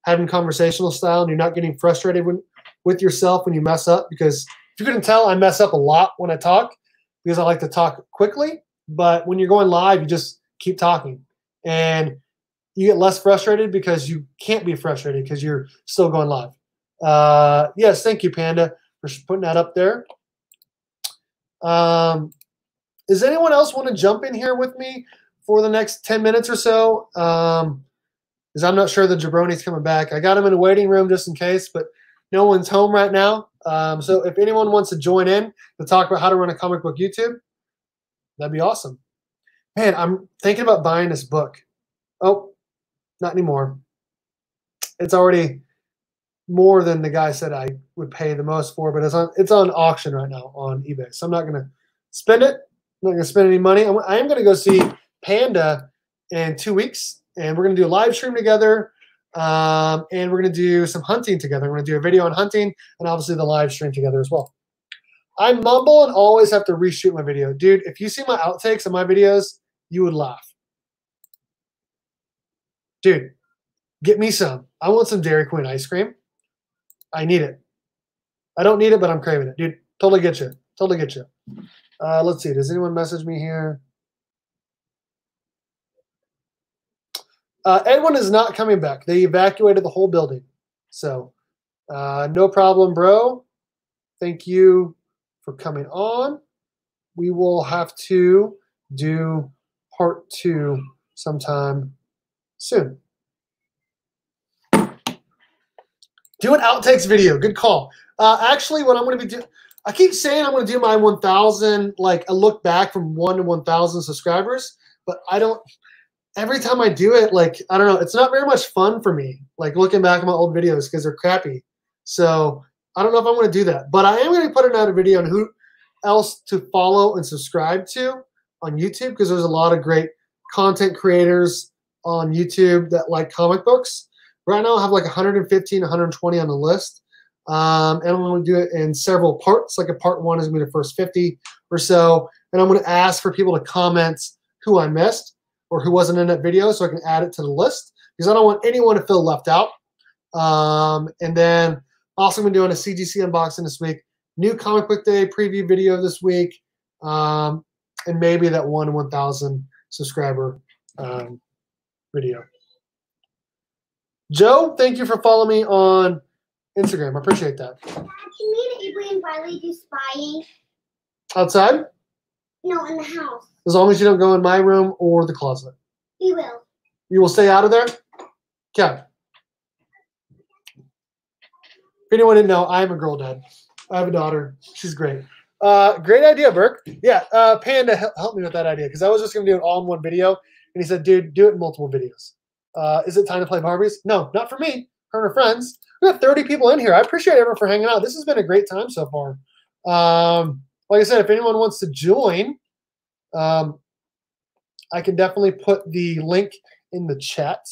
having conversational style and you're not getting frustrated when, with yourself when you mess up. Because if you couldn't tell, I mess up a lot when I talk because I like to talk quickly. But when you're going live, you just keep talking. And you get less frustrated because you can't be frustrated because you're still going live. Uh, yes, thank you, Panda, for putting that up there. Um, does anyone else want to jump in here with me for the next 10 minutes or so? Um, because I'm not sure the jabroni's coming back. I got him in a waiting room just in case, but no one's home right now. Um, so if anyone wants to join in to talk about how to run a comic book YouTube, that'd be awesome. Man, I'm thinking about buying this book. Oh, not anymore. It's already more than the guy said I would pay the most for, but it's on it's on auction right now on eBay. So I'm not gonna spend it. I'm not gonna spend any money. I'm, I am gonna go see Panda in two weeks and we're to do a live stream together. Um, and we're to do some hunting together. We're to do a video on hunting and obviously the live stream together as well. I mumble and always have to reshoot my video. Dude, if you see my outtakes in my videos, you would laugh. Dude, get me some. I want some Dairy Queen ice cream. I need it. I don't need it, but I'm craving it. Dude, totally get you. Totally get you. Uh, let's see. Does anyone message me here? Uh, Edwin is not coming back. They evacuated the whole building. So, uh, no problem, bro. Thank you for coming on. We will have to do part two sometime soon. Do an outtakes video. Good call. Uh, actually, what I'm going to be doing, I keep saying I'm going to do my 1,000, like a look back from 1 to 1,000 subscribers, but I don't every time I do it, like I don't know, it's not very much fun for me. Like looking back at my old videos because they're crappy. So I don't know if I'm going to do that, but I am going to put another video on who else to follow and subscribe to on YouTube because there's a lot of great content creators on YouTube that like comic books. Right now, I have like 115, 120 on the list. Um, and I'm going to do it in several parts. Like a part one is going to be the first 50 or so. And I'm going to ask for people to comment who I missed or who wasn't in that video so I can add it to the list because I don't want anyone to feel left out. Um, and then also been doing a CGC unboxing this week, new comic book day preview video this week, um, and maybe that one 1,000 subscriber um, video. Joe, thank you for following me on Instagram. I appreciate that. Can me and Avery and Riley do spying? Outside? No, in the house. As long as you don't go in my room or the closet. We will. You will stay out of there? Okay. If anyone didn't know, I'm a girl dad. I have a daughter. She's great. Uh, great idea, Berk. Yeah, uh, Panda helped me with that idea because I was just going to do it all in one video. And he said, dude, do it in multiple videos. Uh, is it time to play Barbies? No, not for me. Her and her friends. We got 30 people in here. I appreciate everyone for hanging out. This has been a great time so far. Um, like I said, if anyone wants to join, um, I can definitely put the link in the chat.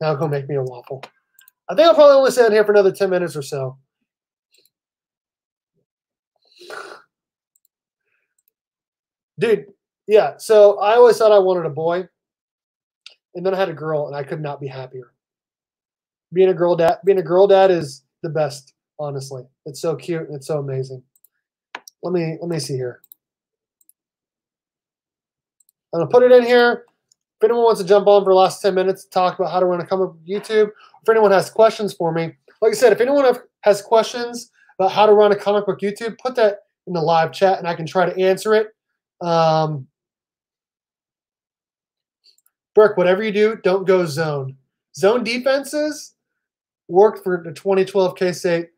Now go make me a waffle. I think I'll probably only stay in here for another 10 minutes or so. Dude, yeah. So I always thought I wanted a boy. And then I had a girl and I could not be happier. Being a girl dad, being a girl dad is the best, honestly. It's so cute and it's so amazing. Let me let me see here. I'm gonna put it in here. If anyone wants to jump on for the last 10 minutes to talk about how to run a comic YouTube, if anyone has questions for me, like I said, if anyone has questions about how to run a comic book YouTube, put that in the live chat and I can try to answer it. Um, Berk, whatever you do, don't go zone. Zone defenses worked for the 2012 K-State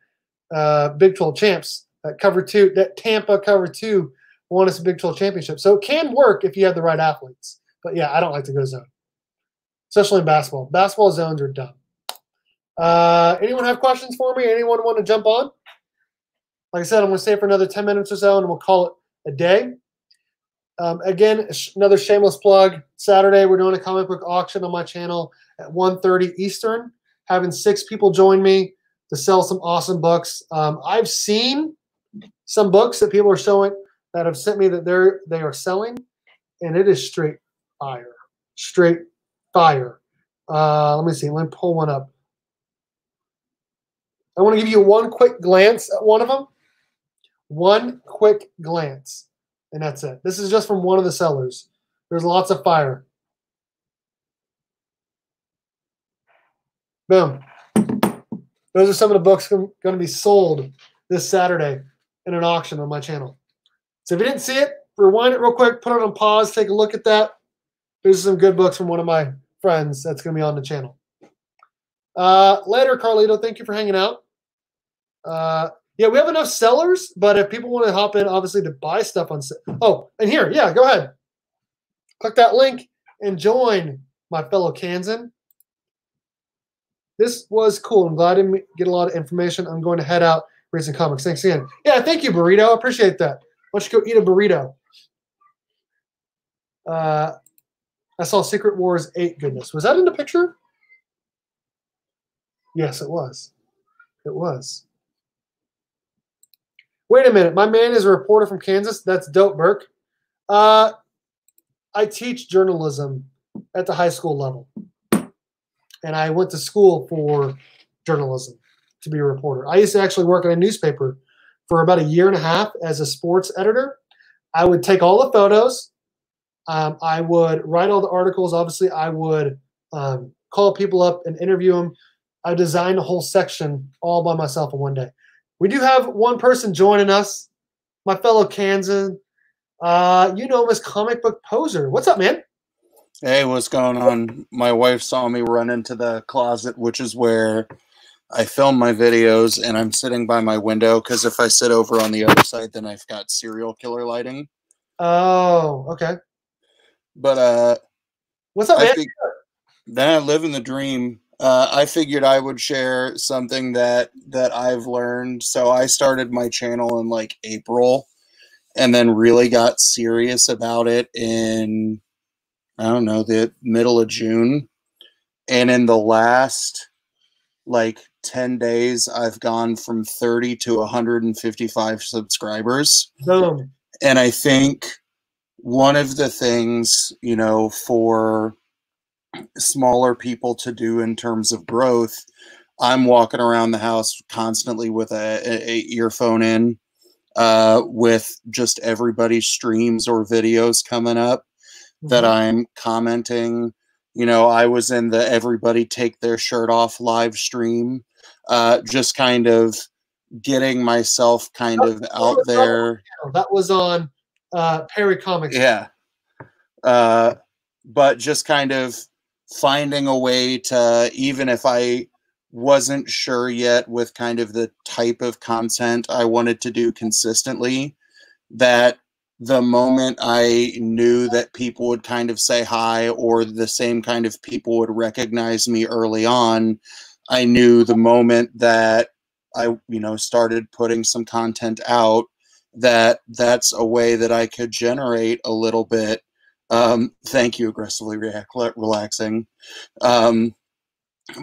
uh, Big 12 champs. That cover two, that Tampa cover two won us a Big 12 championship. So it can work if you have the right athletes. But yeah, I don't like to go zone. especially in basketball. Basketball zones are dumb. Uh, anyone have questions for me? Anyone want to jump on? Like I said, I'm going to stay for another 10 minutes or so, and we'll call it a day. Um, again, sh- another shameless plug. Saturday, we're doing a comic book auction on my channel at 1.30 Eastern. Having six people join me to sell some awesome books. Um, I've seen some books that people are showing that have sent me that they're they are selling, and it is straight fire, straight fire. Uh, let me see. Let me pull one up. I want to give you one quick glance at one of them. One quick glance, and that's it. This is just from one of the sellers. There's lots of fire. Boom. Those are some of the books going to be sold this Saturday in an auction on my channel. So if you didn't see it, rewind it real quick, put it on pause, take a look at that. There's some good books from one of my friends that's going to be on the channel. Uh, later, Carlito. Thank you for hanging out. Uh, yeah, we have enough sellers, but if people want to hop in, obviously to buy stuff on. Oh, and here, yeah, go ahead. Click that link and join my fellow Kansan. This was cool. I'm glad I didn't get a lot of information. I'm going to head out, read some comics. Thanks again. Yeah, thank you, burrito. I appreciate that. Why don't you go eat a burrito? Uh, I saw Secret Wars 8 goodness. Was that in the picture? Yes, it was. It was. Wait a minute. My man is a reporter from Kansas. That's dope, Berk. Uh, I teach journalism at the high school level. And I went to school for journalism to be a reporter. I used to actually work in a newspaper for about a year and a half as a sports editor. I would take all the photos. Um, I would write all the articles. Obviously, I would um, call people up and interview them. I designed a whole section all by myself in one day. We do have one person joining us, my fellow Kansan. Uh, you know him as Comic Book Poser. What's up, man? Hey, what's going on? My wife saw me run into the closet, which is where I film my videos, and I'm sitting by my window because if I sit over on the other side, then I've got serial killer lighting. Oh, okay. But uh, what's up, I man? think then I live in the dream. Uh, I figured I would share something that that I've learned. So I started my channel in like April, and then really got serious about it in I don't know the middle of June, and in the last like 10 days i've gone from 30 to 155 subscribers Boom. and i think one of the things you know for smaller people to do in terms of growth i'm walking around the house constantly with a, a, earphone in uh, with just everybody's streams or videos coming up that Mhm. i'm commenting. You know i was in the everybody take their shirt off live stream uh, just kind of getting myself kind of out there. That was on uh, Perry Comics. yeah uh, but just kind of finding a way to even if i wasn't sure yet with kind of the type of content i wanted to do consistently that the moment i knew that people would kind of say hi or the same kind of people would recognize me early on i knew the moment that i you know started putting some content out that that's a way that i could generate a little bit um, thank you, aggressively react, relaxing. Um,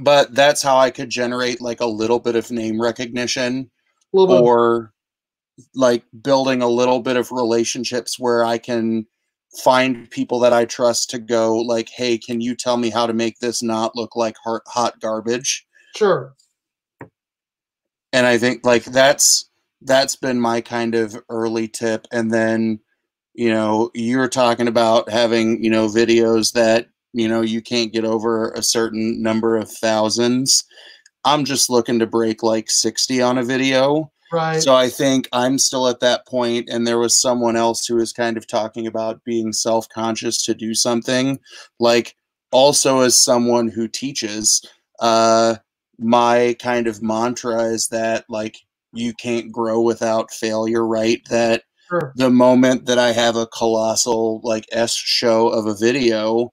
but that's how I could generate like a little bit of name recognition A little bit. or like building a little bit of relationships where I can find people that I trust to go like, hey, can you tell me how to make this not look like hot, hot garbage? sure. and i think like that's that's been my kind of early tip and then you know you're talking about having you know videos that you know you can't get over a certain number of thousands i'm just looking to break like 60 on a video Right. so i think i'm still at that point and there was someone else who was kind of talking about being self-conscious to do something like also as someone who teaches uh my kind of mantra is that like you can't grow without failure right that sure. the moment that i have a colossal like s show of a video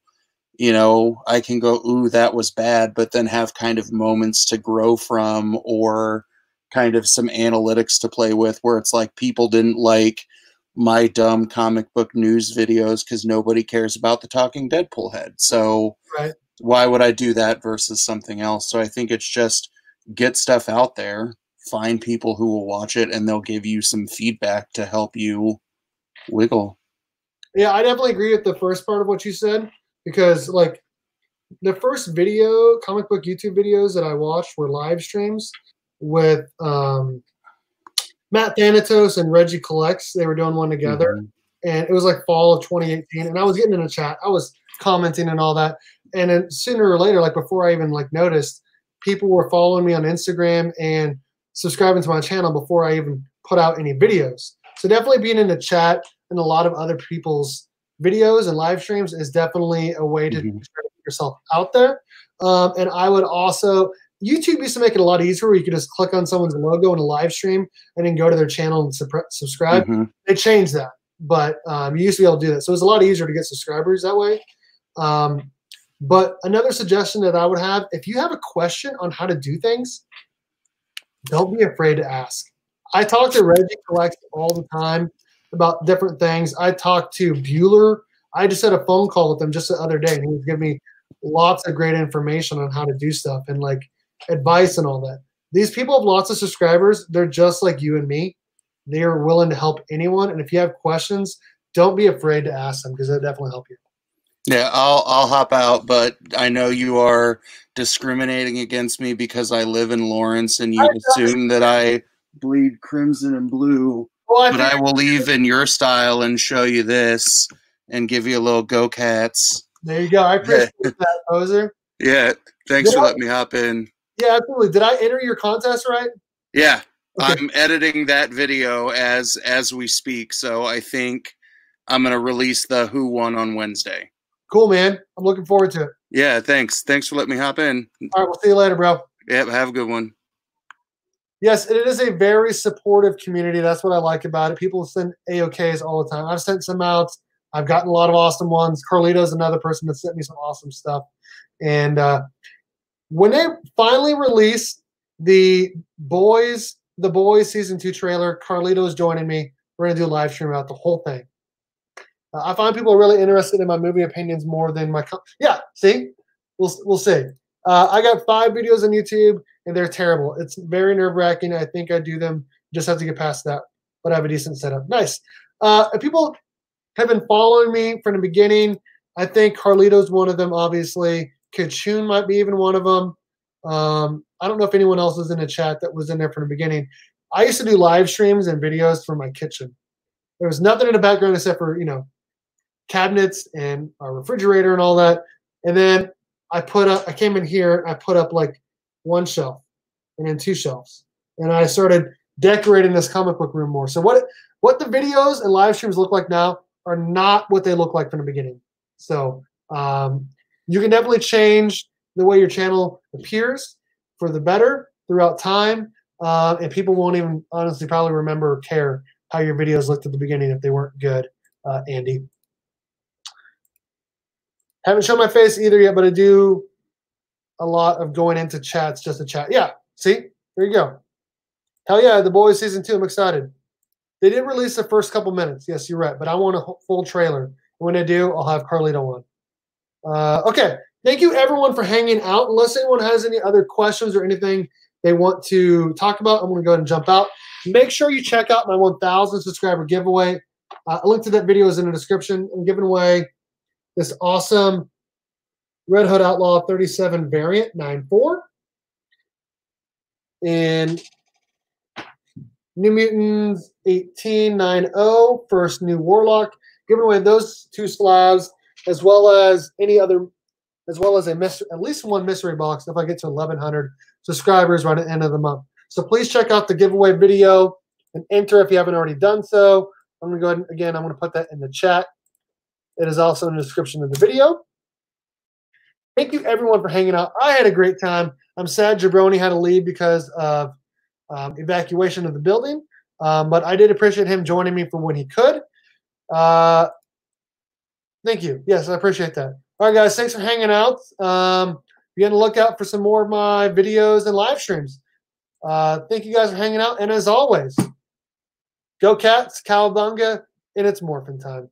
you know, I can go, ooh, that was bad, but then have kind of moments to grow from or kind of some analytics to play with where it's like people didn't like my dumb comic book news videos because nobody cares about the talking Deadpool head. So Right. why would I do that versus something else? So I think it's just get stuff out there, find people who will watch it, and they'll give you some feedback to help you wiggle. Yeah, I definitely agree with the first part of what you said because like the first video, comic book YouTube videos that I watched were live streams with um, Matt Thanatos and Reggie Collects. They were doing one together, Mhm. and it was like fall of 2018. And I was getting in a chat, I was commenting and all that. And then sooner or later, like before I even like noticed, people were following me on Instagram and subscribing to my channel before I even put out any videos. So definitely being in the chat and a lot of other people's videos and live streams is definitely a way to Mhm. get yourself out there. Um, and I would also YouTube used to make it a lot easier where you could just click on someone's logo in a live stream and then go to their channel and subscribe. Mhm. They changed that, but um, you used to be able to do that. So it's a lot easier to get subscribers that way. Um, but another suggestion that I would have if you have a question on how to do things, don't be afraid to ask. I talk to Reggie Collects all the time about different things. I talked to Bueller. I just had a phone call with him just the other day, and he was giving me lots of great information on how to do stuff and like advice and all that. These people have lots of subscribers. They're just like you and me. They are willing to help anyone. And if you have questions, don't be afraid to ask them because they'll definitely help you. Yeah, I'll I'll hop out, but I know you are discriminating against me because I live in Lawrence and you I- assume that I bleed crimson and blue. Well, I But I will leave in your style and show you this and give you a little go cats. there you go. I appreciate that, poser. Yeah, thanks for Yeah. letting me hop in. Yeah, absolutely. Did I enter your contest right? Yeah, Okay. I'm editing that video as as we speak, so I think I'm gonna release the who won on Wednesday. Cool, man. I'm looking forward to it. Yeah, thanks. Thanks for letting me hop in. All right, we'll see you later, bro. Yeah, have a good one. Yes, it is a very supportive community. That's what I like about it. People send AOKs all the time. I've sent some out. I've gotten a lot of awesome ones. Carlito's another person that sent me some awesome stuff. And uh, when they finally release the boys, the boys season two trailer, Carlito's joining me. We're gonna do a live stream about the whole thing. Uh, I find people are really interested in my movie opinions more than my. Co- yeah, see, we'll we'll see. Uh, I got five videos on YouTube and they're terrible. It's very nerve wracking. I think I do them. Just have to get past that. But I have a decent setup. Nice. Uh, people have been following me from the beginning. I think Carlito's one of them, obviously. Kachun might be even one of them. Um, I don't know if anyone else was in the chat that was in there from the beginning. I used to do live streams and videos from my kitchen. There was nothing in the background except for, you know, cabinets and a refrigerator and all that. And then I put up, I came in here, I put up like one shelf and then two shelves. And I started decorating this comic book room more. So what what the videos and live streams look like now are not what they look like from the beginning. So um, you can definitely change the way your channel appears for the better throughout time. Uh, and people won't even honestly probably remember or care how your videos looked at the beginning if they weren't good, uh, Andy. Haven't shown my face either yet, but I do a lot of going into chats just to chat. Yeah, see, there you go. Hell yeah, the boys season two. I'm excited. They did release the first couple minutes. Yes, you're right, but I want a full trailer. When I do, I'll have Carlito on. Uh, okay, thank you everyone for hanging out. Unless anyone has any other questions or anything they want to talk about, I'm going to go ahead and jump out. Make sure you check out my 1,000 subscriber giveaway. Uh, a link to that video is in the description. I'm giving away this awesome Red Hood Outlaw 37 variant 9.4 and New Mutants 1890 first new Warlock. Giving away those two slabs as well as any other, as well as a mystery, at least one mystery box if I get to 1,100 subscribers at the end of the month. So please check out the giveaway video and enter if you haven't already done so. I'm going to go ahead and again, I'm going to put that in the chat. It is also in the description of the video. Thank you everyone for hanging out. I had a great time. I'm sad Jabroni had to leave because of um, evacuation of the building, um, but I did appreciate him joining me for when he could. Uh, thank you. Yes, I appreciate that. All right, guys, thanks for hanging out. Um, be on the lookout for some more of my videos and live streams. Uh, thank you guys for hanging out. And as always, go cats, cowabunga, and it's morphin' time.